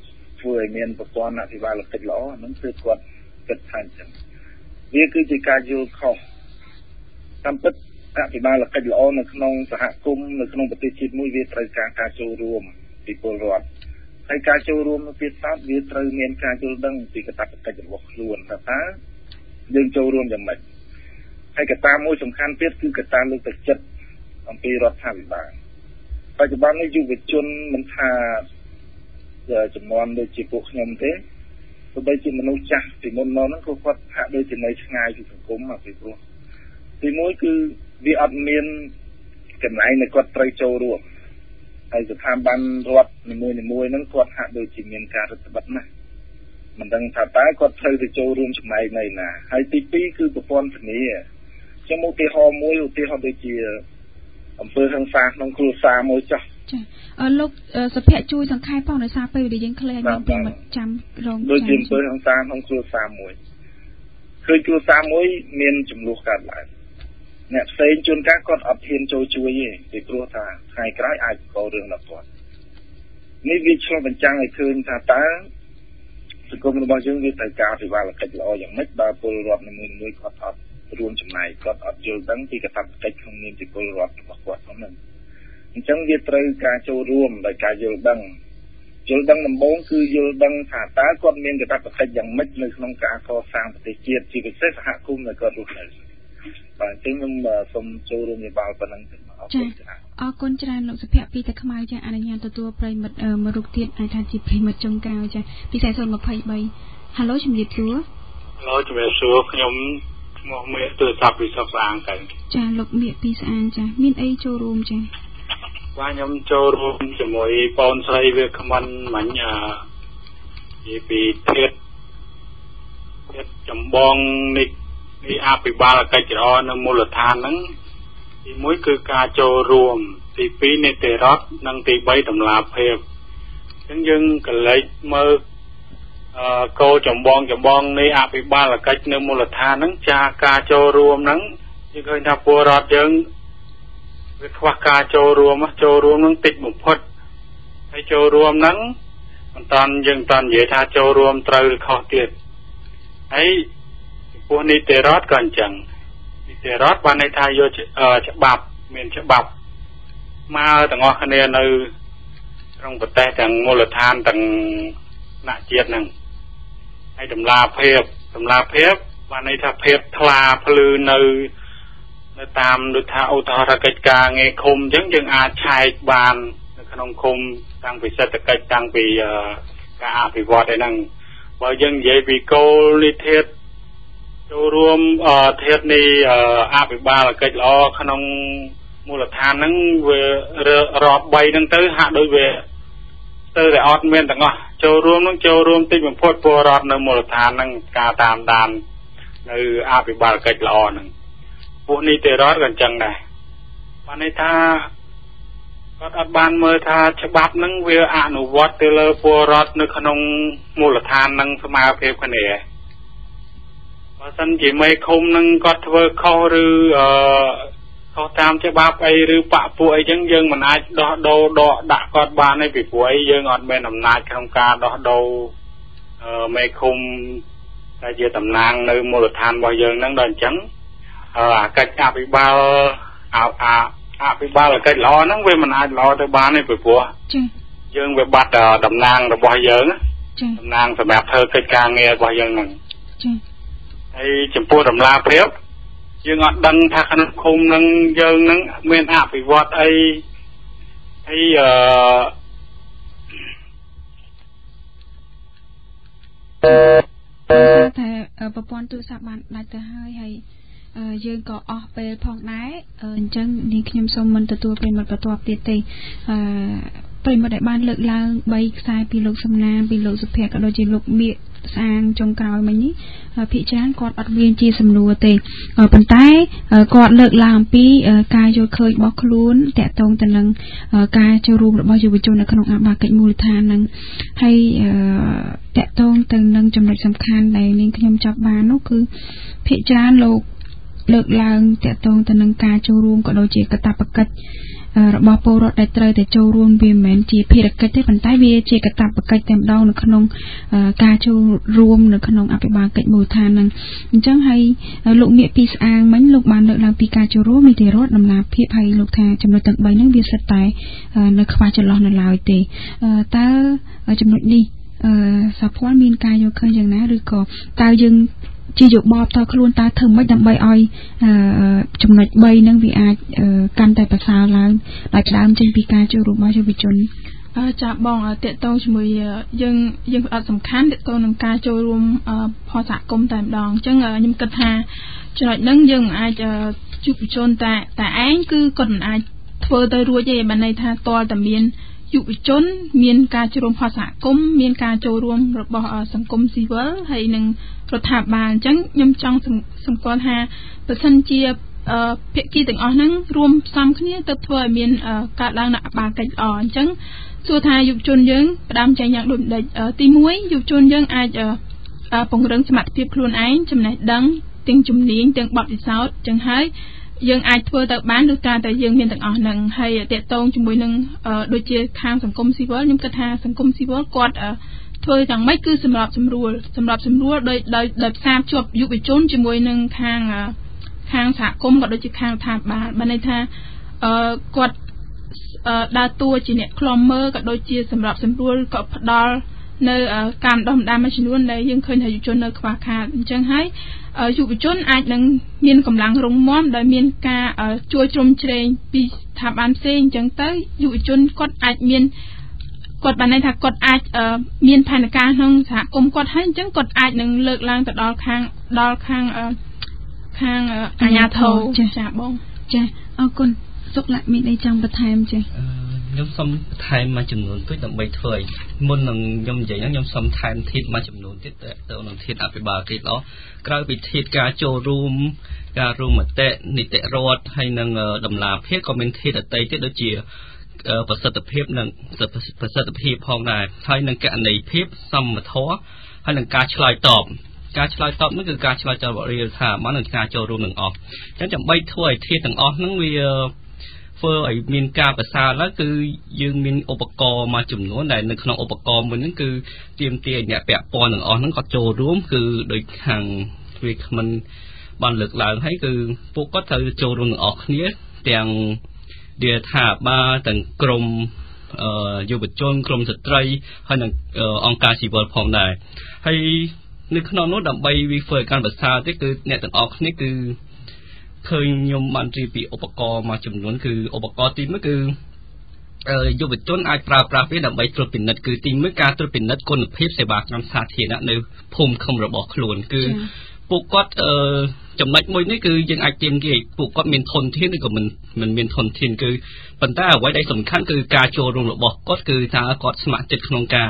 ធ្វើឲ្យមានប្រព័ន្ធអភិបាលកិច្ចល្អហ្នឹងគឺគាត់គិតថាអញ្ចឹងវាគឺជាការយល់ខុសតាមពិតអភិបាលកិច្ចល្អនៅក្នុងសហគមន៍នៅក្នុងប្រទេសជាតិមួយវាត្រូវការការចូលរួមពីពលរដ្ឋហើយការចូលរួមនៅទៀតសោតវាត្រូវមានការយល់ដឹងពីកាតព្វកិច្ចរបស់ខ្លួនថាតើយើងចូលរួមយ៉ាងម៉េច ហើយកត្តាមួយសំខាន់ទៀតគឺកត្តាលើកទឹកចិត្តអំពីរដ្ឋាភិបាលបច្ចុប្បន្ននេះយុវជនមិនថាចំនួនដូចជាពួកខ្ញុំទេទោះបីជាមនុស្សចាស់ពីមុនមកហ្នឹងក៏គាត់ហាក់ដូចជានៅឆ្ងាយពីសង្គមមកពីព្រោះទីមួយគឺវាអត់មានកន្លែងដែលគាត់ត្រូវចូលរួមហើយស្ថាប័នរដ្ឋនីមួយនីមួយហ្នឹងគាត់ហាក់ដូចជាមានការរឹតបន្តឹងណាស់មិនដឹងថាតើគាត់ត្រូវទៅចូលរួមចំណែកនៅណាហើយទី2គឺប្រព័ន្ធធានា ខ្ញុំឧទាហរណ៍មួយឧទាហរណ៍ដូចជាអំពើហិង្សាក្នុងគ្រួសារមួយចោះចាអឺលោកសុភ័ក្រជួយសង្ខេបផងដោយសារពេលវេលាយើងខ្លីហើយមានតែមកចាំរងដូចជាអំពើហិង្សាក្នុងគ្រួសារមួយឃើញគ្រួសារមួយមានចំនួនកើតឡើងអ្នកផ្សេងជួនកាលគាត់អត់ហ៊ានចូលជួយទេពីព្រោះថាថ្ងៃក្រោយអាចករឿងដល់គាត់នេះវាឆ្លុះបញ្ចាំងឲ្យឃើញថាតើសង្គមរបស់យើងវាត្រូវការអភិបាលកិច្ចល្អយ៉ាងម៉េចបើពលរដ្ឋនីមួយៗគាត់អត់ រួមចំណែកគាត់អត់យល់ដឹងពីកាតព្វកិច្ចក្នុងនាមជាពលរដ្ឋរបស់គាត់ហ្នឹងអញ្ចឹងវាត្រូវការចូលរួមដោយការយល់ដឹងយល់ដឹងដំបូងគឺយល់ដឹងថាតើគាត់មានកាតព្វកិច្ចយ៉ាងម៉េចនៅក្នុងការកសាងប្រទេសជាតិជាពិសេសសហគមន៍ដែលគាត់រស់នៅបាទអញ្ចឹងខ្ញុំសូមចូលរួមយោបល់ប៉ុណ្ណឹងទៅអរគុណច្រើនអរគុណច្រើនលោកសុភ័ក្រពីតែខ្មៅចាអនុញ្ញាតទទួលប្រិមិត្តមួយរូបទៀតអាចថាជាប្រិមិត្តចុងក្រោយចាពីខ្សែ023ហាឡូជំរាបសួរហាឡូជំរាបសួរខ្ញុំ ឈ្មោះមេទូរស័ព្ទពីសុកស្អាងទៅចាលោកមៀកពីស្អាងចាមានអីចូលរួមចាបាទខ្ញុំចូលរួមជាមួយបងស្រីវាខ្មិនមិញអឺនិយាយពីធាតធាតចម្បងនេះនេះអភិបាលកិច្ចរនៅមូលដ្ឋានហ្នឹងទី1គឺការចូលរួមទី2នីតិរដ្ឋនិងទី3តម្លាភាពអញ្ចឹងយើងកលេចមើល អឺគោលចម្បងចម្បងនៃអភិបាលកិច្ចនៅមូលដ្ឋានហ្នឹងចាការចូលរួមហ្នឹងយើងឃើញថាពលរដ្ឋយើងវាខ្វះការចូលរួមចូលរួមហ្នឹងតិចបំផុតហើយចូលរួមហ្នឹងមិនតាន់យើងតាន់និយាយថាចូលរួមត្រូវឬខុសទៀតហើយចំពោះនីតិរដ្ឋក៏អញ្ចឹងនីតិរដ្ឋបានន័យថាយកច្បាប់មានច្បាប់មកទាំងអស់គ្នានៅក្នុងប្រទេសទាំងមូលដ្ឋានទាំងថ្នាក់ជាតិហ្នឹង ហើយតម្លាភាពតម្លាភាពបានន័យថាភាពថ្លាភ្លឺនៅនៅតាមដូចថាឧទាហរណ៍កិច្ចការងារឃុំអញ្ចឹងយើងអាចឆែកបាននៅក្នុងឃុំតាំងពីសេដ្ឋកិច្ចតាំងពីការអភិវឌ្ឍអីហ្នឹងបើយើងនិយាយពីគោលនិធិតចូលរួមធាតនេះអភិបាលកិច្ចល្អក្នុងមូលដ្ឋានហ្នឹងវារាប់3ហ្នឹងទៅហាក់ដូចវា ទៅតែអត់មានទាំងអស់ចូលរួមនឹងចូលរួមតិចបំផុតពលរដ្ឋនៅមូលដ្ឋានហ្នឹងការតាមដាននៅអភិបាលកិច្ចល្អហ្នឹងពួកនីតិរដ្ឋក៏អញ្ចឹងដែរបានន័យថាគាត់អត់បានមើលថាច្បាប់ហ្នឹងវាអនុវត្តទៅលើពលរដ្ឋនៅក្នុងមូលដ្ឋានហ្នឹងស្មើភាពគ្នាបើសិនជាមេឃុំហ្នឹងគាត់ធ្វើខុសឬអឺ ខុសតាមច្បាប់អីឬបាក់ពួកអីចឹងយើងមិនអាចដោះដូរដកដាក់គាត់បានទេពីព្រោះអីយើងអត់មានអំណាចក្នុងការដោះដូរអឺមេឃុំតែជាតំណាងនៅមូលដ្ឋានរបស់យើងហ្នឹងដល់អញ្ចឹងអឺអាកិច្ចអភិបាលអអាអភិបាលកិច្ចល្អហ្នឹងវាមិនអាចល្អទៅបានទេពីព្រោះចាយើងវាបាត់តំណាងរបស់យើងតំណាងសម្រាប់ធ្វើកិច្ចការងាររបស់យើងហ្នឹងចាហើយចំពោះតម្លាភាព យើងអត់ដឹងថាក្នុងឃុំនឹងយើងនឹងមានអភិវឌ្ឍអីហើយអឺតែប្រព័ន្ធទូរស័ព្ទបានដាច់ទៅហើយហើយយើងក៏អស់ពេលផងដែរអញ្ចឹងនាងខ្ញុំសូមមិនទទួលប្រិមត្តបន្ទាប់ទៀតទេអឺ ប្រិមត្តដែលបានលើកឡើង3ខ្សែពីលោកសំណានពីលោកសុភ័ក្រក៏ដូចជាលោកមៀកស្អាងចុងក្រោយមិញនេះភិកច្រើនគាត់អត់មានជាសំណួរទេប៉ុន្តែគាត់លើកឡើងអំពីការយល់ឃើញរបស់ខ្លួនតកតងទៅនឹងការចូលរួមរបស់យុវជននៅក្នុងអបាកិច្ចមូលដ្ឋានហ្នឹងហើយតកតងទៅនឹងចំណុចសំខាន់ដែលនាងខ្ញុំចាប់បាននោះគឺភិកច្រើនលោកលើកឡើងតកតងទៅនឹងការចូលរួមក៏ដូចជាកតបកិច្ច របស់ពលរដ្ឋដែលត្រូវតែចូលរួមវាមិនមែនជាភារកិច្ចទេប៉ុន្តែវាជាកាតព្វកិច្ចតែម្ដងនៅក្នុងការចូលរួមនៅក្នុងអភិបាលកិច្ចមូលដ្ឋានហ្នឹងអញ្ចឹងហើយលោកមៀកពីស្អាងមិញលោកបានលើកឡើងពីការចូលរួមនីតិរដ្ឋដំណាភាពហើយលោកថាចំណុចទាំង3ហ្នឹងវាសិតតែនៅខ្វះចន្លោះនៅឡើយទេតើចំណុចនេះអឺសាភ័នមានការយកឃើញយ៉ាងណាឬក៏តើយើង ជាយោបល់តខ្លួនតើធ្វើម៉េចដើម្បីឲ្យចំណុច3ហ្នឹងវាអាចកាន់តែប្រសើរឡើងដោយដើមចេញពីការចូលរួមរបស់យុវជនអឺចាបងតកតងជាមួយយើងយើងផ្ដោតសំខាន់តកតងនឹងការចូលរួមផលសហគមន៍តែម្ដងអញ្ចឹងខ្ញុំគិតថាចំណុចហ្នឹងយើងមិនអាចយុវជនតែតែឯងគឺគាត់មិនអាចធ្វើទៅរួចទេបានន័យថាតលតែមាន យុវជន មានការចូលរួមផលសហគមន៍មានការចូលរួមរបស់សង្គមស៊ីវិលហើយនិងរដ្ឋាភិបាលអញ្ចឹងខ្ញុំចង់សម្គាល់ថាបើសិនជាភាគីទាំងអស់ហ្នឹងរួមផ្សំគ្នាទៅធ្វើឲ្យមានការឡើងនៅអបាលកិច្ចល្អអញ្ចឹងសួរថាយុវជនយើងផ្ដើមចែងយ៉ាងដូចម្ដេចទី1យុវជនយើងអាចពង្រឹងសមត្ថភាពខ្លួនឯងចំណេះដឹងទាំងជំនាញទាំងបទពិសោធន៍ចឹងហើយ យើងអាចធ្វើទៅបានឬការតែយើងមានទាំងអស់ហ្នឹងហើយតកតងជាមួយនឹងដូចជាខាងសង្គមស៊ីវិលខ្ញុំគិតថាសង្គមស៊ីវិលគាត់ធ្វើយ៉ាងម៉េចគឺសម្រាប់សម្រួលសម្រាប់សម្រួលដោយដោយដោយផ្សារភ្ជាប់យុវជនជាមួយនឹងខាងខាងសហគមន៍ក៏ដូចជាខាងរដ្ឋាភិបាលបានន័យថាអឺគាត់ដើរតួជាអ្នកខ្លំមើលក៏ដូចជាសម្រាប់សម្រួលក៏ផ្ដល់ នៅការបណ្ដុះបណ្ដាលមួយចំនួនដែលយើងឃើញថាយុវជននៅខ្វះខាតអញ្ចឹងហើយយុវជនអាចនឹងមានកម្លាំងរងមាំដោយមានការជួយជ្រោមជ្រែងពីស្ថាប័នផ្សេងអញ្ចឹងទៅយុវជនគាត់អាចមានគាត់បានន័យថាគាត់អាចមានផែនការក្នុងសហគមន៍គាត់ហើយអញ្ចឹងគាត់អាចនឹងលើកឡើងទៅដល់ខាងដល់ខាងខាងអាជ្ញាធរចាបងចាអរគុណសុកលមានអីចង់បន្ថែមចា ខ្ញុំសូមបន្ថែមមួយចំនួនតិចដើម្បីធ្វើឲ្យមុននឹងខ្ញុំនិយាយខ្ញុំសូមថែមធាតមួយចំនួនទៀតទៅនឹងធាតអភិបាលកិច្ចល្អក្រៅពីធាតការចូលរួមការរួមមតិនីតិរដ្ឋហើយនឹងតម្លាភាពក៏មានធាតដតីទៀតដូចជាប្រសិទ្ធភាពនិងប្រសិទ្ធភាពផងដែរហើយនឹងកណន័យភាពសមធម៌ហើយនឹងការឆ្លើយតបការឆ្លើយតបនោះគឺការឆ្លើយតបរៀលថាមកនឹងការចូលរួមនឹងអស់អញ្ចឹងដើម្បីធ្វើឲ្យធាតទាំងអស់ហ្នឹងវា ធ្វើឲ្យមានការប្រសើរឡើងគឺយើងមានឧបករណ៍មួយចំនួនដែលនៅក្នុងឧបករណ៍មួយហ្នឹងគឺទៀមទាអ្នកពាក់ព័ន្ធទាំងអស់ហ្នឹងគាត់ចូលរួមគឺដូចខាងវាគ្មិនបានលើកឡើងហើយគឺពួកគាត់ត្រូវចូលរួមទាំងអស់គ្នាទាំងវាថាបាលទាំងក្រមយុវជនក្រមស្ត្រីហើយនិងអង្គការស៊ីវិលផងដែរហើយនៅក្នុងនោះដើម្បីវាធ្វើឲ្យកាន់ប្រសើរទៀតគឺអ្នកទាំងអស់គ្នាគឺ ឃើញខ្ញុំបានរៀបពីឧបករណ៍មួយចំនួនគឺឧបករណ៍ទី1គឺយុវជនអាចប្រើប្រាស់វាដើម្បីត្រួតពិនិត្យគឺទី1ការត្រួតពិនិត្យគុណភាពសេវាកម្មសាធារណៈនៅភូមិឃុំរបស់ខ្លួនគឺពួកគាត់អឺចំណុចមួយនេះគឺយើងអាចទៀមគេពួកគាត់មានធនធានឬក៏មិនមិនមានធនធានគឺប៉ុន្តែអ្វីដែលសំខាន់គឺការចូលរួមរបស់គាត់គឺថាគាត់ស្ម័គ្រចិត្តក្នុងការ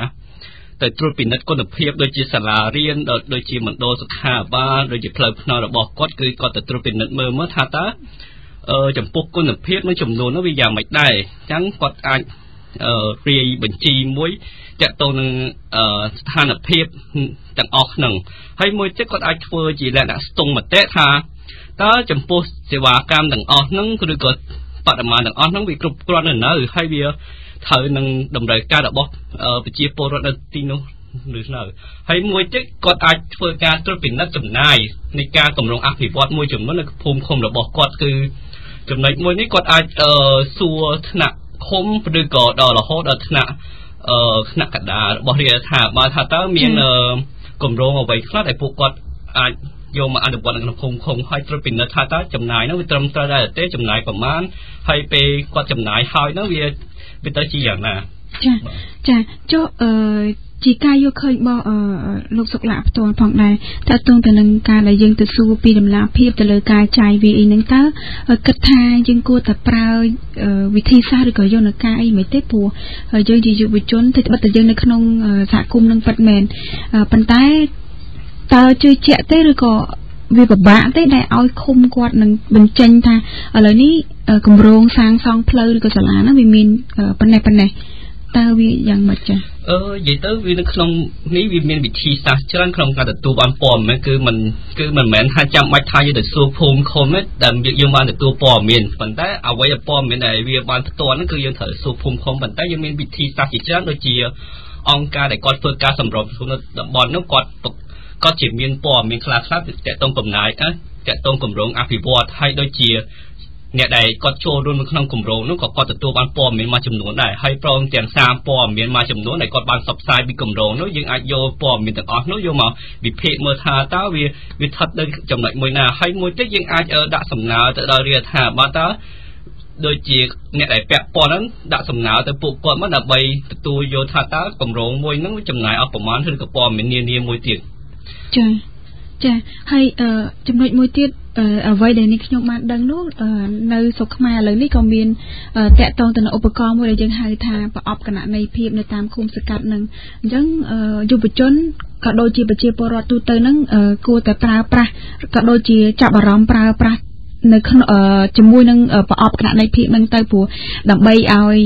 ទៅត្រួតពិនិត្យគុណភាពដូចជាសាលារៀនដូចជាមណ្ឌលសុខាភិបាលដូចជាផ្លូវថ្នល់របស់គាត់គឺគាត់ទៅត្រួតពិនិត្យមើលមើលថាតើអឺចំពោះគុណភាពនិងចំនួននោះវាយ៉ាងម៉េចដែរអញ្ចឹងគាត់អាចអឺរាយបញ្ជីមួយតកតទៅនឹងស្ថានភាពទាំងអស់ហ្នឹងហើយមួយទៀតគាត់អាចធ្វើជាលក្ខណៈស្ទង់មតិថាតើចំពោះសេវាកម្មទាំងអស់ហ្នឹងឬក៏បរិមាណទាំងអស់ហ្នឹងវាគ្រប់គ្រាន់នៅនៅហើយវា ត្រូវនឹងតម្រូវការរបស់ប្រជាពលរដ្ឋនៅទីនោះឬនៅហើយមួយទៀតគាត់អាចធ្វើការត្រួតពិនិត្យចំណាយនៃការកម្រងអភិវឌ្ឍមួយចំនួននៅភូមិឃុំរបស់គាត់គឺចំណុចមួយនេះគាត់អាចសួរថ្នាក់ឃុំឬក៏ដល់រហូតដល់ថ្នាក់អឺថ្នាក់កណ្ដាលរបស់រាជរដ្ឋាភិបាលថាតើមានគម្រោងអ្វីខ្លះដែលពួកគាត់អាចយកមកអនុវត្តនៅក្នុងភូមិឃុំហើយត្រួតពិនិត្យថាតើចំណាយនោះវាត្រឹមត្រូវដែរទេចំណាយប្រមាណហើយពេលគាត់ចំណាយហើយនោះវា វាទៅជាយ៉ាងណាចាចាចុះអឺជាការយកឃើញរបស់លោកសុកលៈផ្ទាល់ផងដែរតើតួងទៅនឹងការដែលយើងទៅសួរពីតម្លាភាពទៅលើការចាយវាអីហ្នឹងតើគិតថាយើងគួរតែប្រើវិធីសាស្ត្រឬក៏យន្តការអីមិនទេព្រោះយើងជាយុវជនតែបិទតែយើងនៅក្នុងសហគមន៍នឹងពិតមែនប៉ុន្តែតើជឿជាក់ទេឬក៏ វាពិបាកទេដែលឲ្យឃុំគាត់នឹងបញ្ចេញថាឥឡូវនេះគម្រោងសាងសង់ផ្លូវឬក៏សាលាហ្នឹងវាមានប៉ុណ្ណេះប៉ុណ្ណេះតើវាយ៉ាងម៉េចចាអឺនិយាយទៅវានៅក្នុងនេះវាមានវិធីសាស្ត្រច្រើនក្នុងការទទួលបានព័ត៌មានគឺมันគឺមិនមែនថាចាំបាច់ថាយើងទៅសួរភូមិឃុំទេដែលយើងបានទទួលព័ត៌មានប៉ុន្តែអ្វីដែលព័ត៌មានដែលវាបានផ្ទាល់ហ្នឹងគឺយើងត្រូវសួរភូមិឃុំប៉ុន្តែយើងមានវិធីសាស្ត្រជាច្រើនដូចជាអង្គការដែលគាត់ធ្វើការសម្របនៅតំបន់នោះគាត់ គាត់ជាមានព័ត៌មានខ្លះខ្លះតកតងកំណាយតកតងគម្រោងអភិវឌ្ឍហើយដូចជាអ្នកដែលគាត់ចូលរួមនៅក្នុងគម្រោងនោះក៏គាត់ទទួលបានព័ត៌មានមួយចំនួនដែរហើយព្រមទាំងសារព័ត៌មានមួយចំនួនដែលគាត់បានផ្សព្វផ្សាយពីគម្រោងនោះយើងអាចយកព័ត៌មានទាំងអស់នោះយកមកវិភាគមើលថាតើវាវាស្ថិតនៅចំណុចមួយណាហើយមួយទៀតយើងអាចដាក់សំណើទៅដល់រាជរដ្ឋាភិបាលតើដូចជាអ្នកដែលពាក់ព័ន្ធហ្នឹងដាក់សំណើទៅពួកគាត់មកដើម្បីទទួលយកថាតើគម្រោងមួយហ្នឹងចំណាយអស់ប្រមាណឬក៏ព័ត៌មាននានាមួយទៀត ចា៎ចាហើយចំណុចមួយទៀតអ្វីដែលនេះខ្ញុំបានដឹងនោះនៅស្រុកខ្មែរឥឡូវនេះក៏មានតាក់ទងទៅនឹងឧបករណ៍មួយដែលយើងហៅថាប្រអប់គណនេយ្យភាពនៅតាមឃុំសង្កាត់នឹងអញ្ចឹងយុវជនក៏ដូចជាប្រជាពលរដ្ឋទូទៅនឹងគួរតែប្រើប្រាស់ក៏ដូចជាចាប់អារម្មណ៍ប្រើប្រាស់ នៅក្នុងជាមួយនឹងប្រអប់គណនេយ្យភាពនឹងទៅព្រោះដើម្បីឲ្យ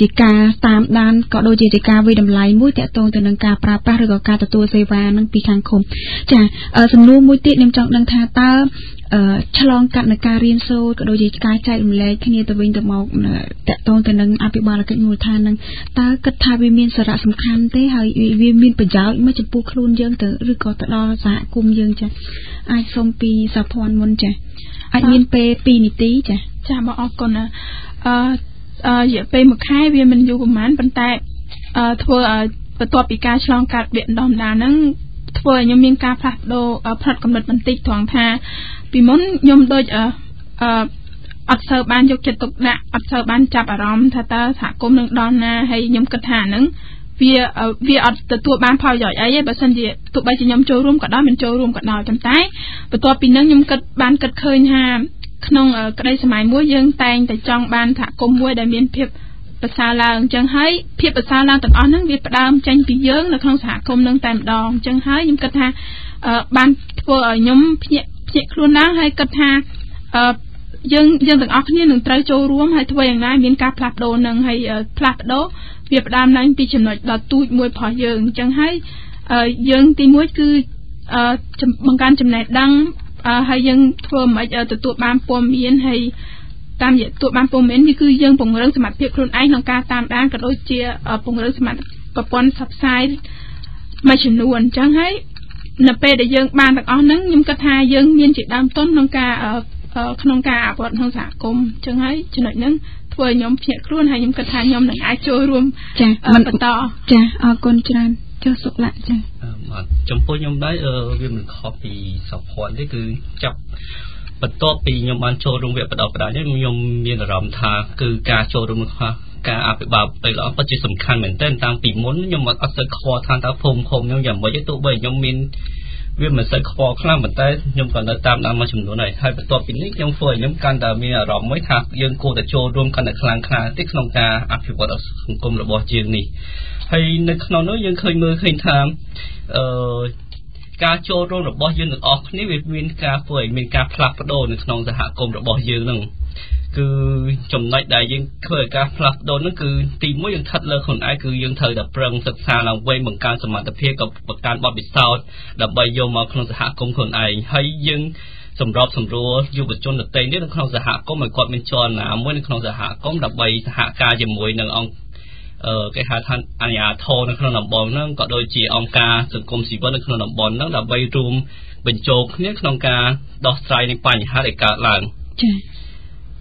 ជាការតាមដានក៏ដូចជាជាការវិតម្លៃមួយតកតងទៅនឹងការប្រើប្រាស់ឬក៏ការទទួលសេវានឹងពីខាងឃុំចាសំណួរមួយទៀតខ្ញុំចង់ដឹងថាតើឆ្លងកាត់នឹងការរៀនសូត្រក៏ដូចជាការចែករំលែកគ្នាទៅវិញទៅមកតកតងទៅនឹងអភិបាលកិច្ចមូលដ្ឋាននឹងតើគិតថាវាមានសារៈសំខាន់ទេហើយវាមានប្រយោជន៍មកចំពោះខ្លួនយើងទៅឬក៏ទៅដល់សហគមន៍យើងចាអាចសូមពីសាភ័ណ្ឌមុនចាអាចមានពេល2នាទីចាចាបងអរគុណអឺអឺរយៈពេលមួយខែវាមិនយូរប្រហែលប៉ុន្តែអឺធ្វើឲ្យបន្ទាប់ពីការឆ្លងកាត់វគ្គបណ្ដុះបណ្ដាលហ្នឹង ធ្វើឲ្យខ្ញុំមានការផ្លាស់ប្ដូរផ្នែកកំណត់បន្តិចត្រង់ថា ពីមុនខ្ញុំដូចអឺអត់សូវបានយកចិត្តទុកដាក់អត់សូវបានចាប់អារម្មណ៍ថាតើសហគមន៍នឹងដល់ណាហើយខ្ញុំគិតថាហ្នឹងវាវាអត់ទទួលបានផលប្រយោជន៍អីទេបើសិនជាទោះបីជាខ្ញុំចូលរួមក៏ដោយមិនចូលរួមក៏ដោយប៉ុន្តែបន្ទាប់ពីហ្នឹងខ្ញុំគិតបានគិតឃើញថាក្នុងក្តីសម័យមួយយើងតែងតែចង់បានសហគមន៍មួយដែលមានភាព ប្រសើរឡើងអញ្ចឹងហើយភាពប្រសើរឡើងទាំងអស់ហ្នឹងវាផ្ដើមចេញពីយើងនៅក្នុងសហគមន៍នឹងតែម្ដងអញ្ចឹងហើយខ្ញុំគិតថាបានធ្វើឲ្យខ្ញុំភ្ញាក់ភ្ញាក់ខ្លួនឡើងហើយគិតថាយើងយើងទាំងអស់គ្នានឹងត្រូវចូលរួមហើយធ្វើយ៉ាងណាមានការផ្លាស់ប្ដូរនឹងហើយផ្លាស់ប្ដូរវាផ្ដើមឡើងពីចំណុចដ៏ទូចមួយរបស់យើងអញ្ចឹងហើយយើងទីមួយគឺបង្កើនចំណេះដឹងហើយយើងធ្វើមិនទទួលបានព័ត៌មានហើយ តាមរយៈទទួលបានព័ត៌មាននេះគឺយើងពង្រឹងសមត្ថភាពខ្លួនឯងក្នុងការតាមដានក៏ដូចជាពង្រឹងសមត្ថប្រព័ន្ធផ្សព្វផ្សាយមួយចំនួនអញ្ចឹងហើយនៅពេលដែលយើងបានទាំងអស់ហ្នឹងខ្ញុំគិតថាយើងមានជាដើមទុនក្នុងការក្នុងការអភិវឌ្ឍក្នុងសហគមន៍អញ្ចឹងហើយចំណុចហ្នឹងធ្វើឲ្យខ្ញុំភ្ញាក់ខ្លួនហើយខ្ញុំគិតថាខ្ញុំនឹងអាចចូលរួមចាមិនបន្តចាអរគុណច្រើនចុះសុខលៈចាបាទចំពោះខ្ញុំដែរវាមិនខុសពីសុភ័ណ្ឌទេគឺចាប់ បន្ទាប់ពីខ្ញុំបានចូលរួមវគ្គបដិបដានេះខ្ញុំមានអារម្មណ៍ថាគឺការចូលរួមរបស់ការអភិបាលទៅល្អពិតជាសំខាន់មែនទែនតាំងពីមុនខ្ញុំអត់សូវខ្វល់ថាតើភូមិឃុំខ្ញុំយ៉ាងម៉េចទេទោះបីខ្ញុំមានវាមិនសូវខ្វល់ខ្លាំងប៉ុន្តែខ្ញុំក៏នៅតាមដានមួយចំនួនហើយហើយបន្ទាប់ពីនេះខ្ញុំធ្វើឲ្យខ្ញុំកាន់តែមានអារម្មណ៍មួយថាយើងគួរតែចូលរួមកាន់តែខ្លាំងខ្លាទីក្នុងការអភិវឌ្ឍសង្គមរបស់យើងនេះហើយនៅក្នុងនោះយើងឃើញមើលឃើញថាអឺ ការចូលរួមរបស់យើងទាំងអស់គ្នាវាមានការធ្វើឲ្យមានការផ្លាស់ប្ដូរនៅក្នុងសហគមន៍របស់យើងនឹងគឺចំណុចដែលយើងធ្វើឲ្យការផ្លាស់ប្ដូរហ្នឹងគឺទីមួយយើងស្ថិតលើខ្លួនឯងគឺយើងត្រូវតែប្រឹងសិក្សាឡើងវិញបង្កើនសមត្ថភាពក៏បង្កើនបទពិសោធន៍ដើម្បីយកមកក្នុងសហគមន៍ខ្លួនឯងហើយយើងសម្របសម្រួលយុវជនដទៃនេះនៅក្នុងសហគមន៍ឲ្យគាត់មានចលនាមួយនៅក្នុងសហគមន៍ដើម្បីសហការជាមួយនឹងអង្គអឺ គេហៅថាអញ្ញាធរនៅក្នុងតំបន់ហ្នឹងក៏ដូចជាអង្គការសង្គមស៊ីវិលនៅក្នុងតំបន់ហ្នឹងដើម្បីរួមបញ្ចូលគ្នាក្នុងការដោះស្រាយនឹងបញ្ហាដែលកើតឡើងចា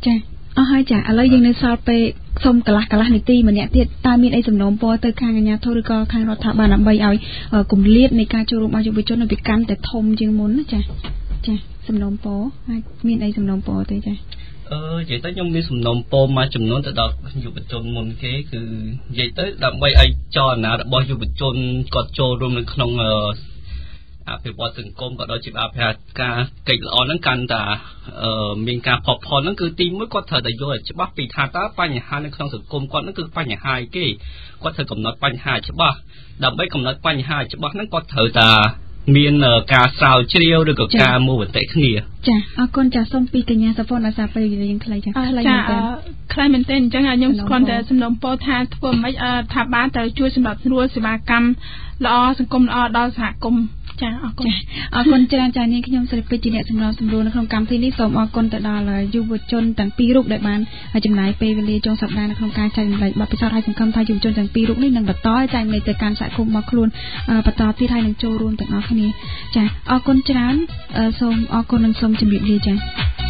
ចាអស់ហើយចាឥឡូវយើងនៅសល់ពេលសុំកន្លះកន្លះនាទីម្នាក់ទៀតតើមានអីសំណូមពរទៅខាងអាជ្ញាធរឬក៏ខាងរដ្ឋាភិបាលដើម្បីឲ្យគម្លាតនៃការចូលរួមរបស់យុវជននៅពីកាន់តែធំជាងមុនណាចាចាសំណូមពរអាចមានអីសំណូមពរទេចា អឺនិយាយទៅខ្ញុំមានសំណុំពរមួយចំនួនទៅដល់យុវជនមុនគេគឺនិយាយទៅដើម្បីឲ្យចលនារបស់យុវជនគាត់ចូលរួមនៅក្នុងអភិវឌ្ឍសង្គមក៏ដូចជាអភិវឌ្ឍការកិច្ចល្អហ្នឹងកាន់តែមានការផុសផុលហ្នឹងគឺទីមួយគាត់ត្រូវតែយល់ឲ្យច្បាស់ពីថាតើបញ្ហានៅក្នុងសង្គមគាត់ហ្នឹងគឺបញ្ហាអីគេគាត់ត្រូវកំណត់បញ្ហាច្បាស់ដើម្បីកំណត់បញ្ហាច្បាស់ហ្នឹងគាត់ត្រូវតែ មានការស្រាវជ្រាវឬក៏ការមូលមតិគ្នាចាអរគុណចាសូមពីកញ្ញាសហ្វនអាសាពេលយើងខ្លីចាខ្លីមែនតើខ្លីមែនតើអញ្ចឹងខ្ញុំស្គាល់តែសំណុំពរថាធ្វើមិនថាបានទៅជួយសម្រាប់ស្រួលសេវាកម្មល្អសង្គមល្អដល់សហគមន៍ ចាអរគុណអរគុណច្រើនចានាងខ្ញុំស្រីពេជ្រជាអ្នកសម្របសម្រួលនៅក្នុងកម្មវិធីនេះសូមអរគុណទៅដល់យុវជនទាំងពីររូបដែលបានចំណាយពេលវេលាចុងសប្តាហ៍នៅក្នុងការចែករំលែកបទពិសោធន៍ឲ្យសង្គមថាយុវជនទាំងពីររូបនេះនឹងបន្តចែករំលែកទៅកាន់សហគមន៍របស់ខ្លួនបន្តទៀតហើយនឹងចូលរួមទាំងអស់គ្នាចាអរគុណច្រើនសូមអរគុណនិងសូមជម្រាបលាចា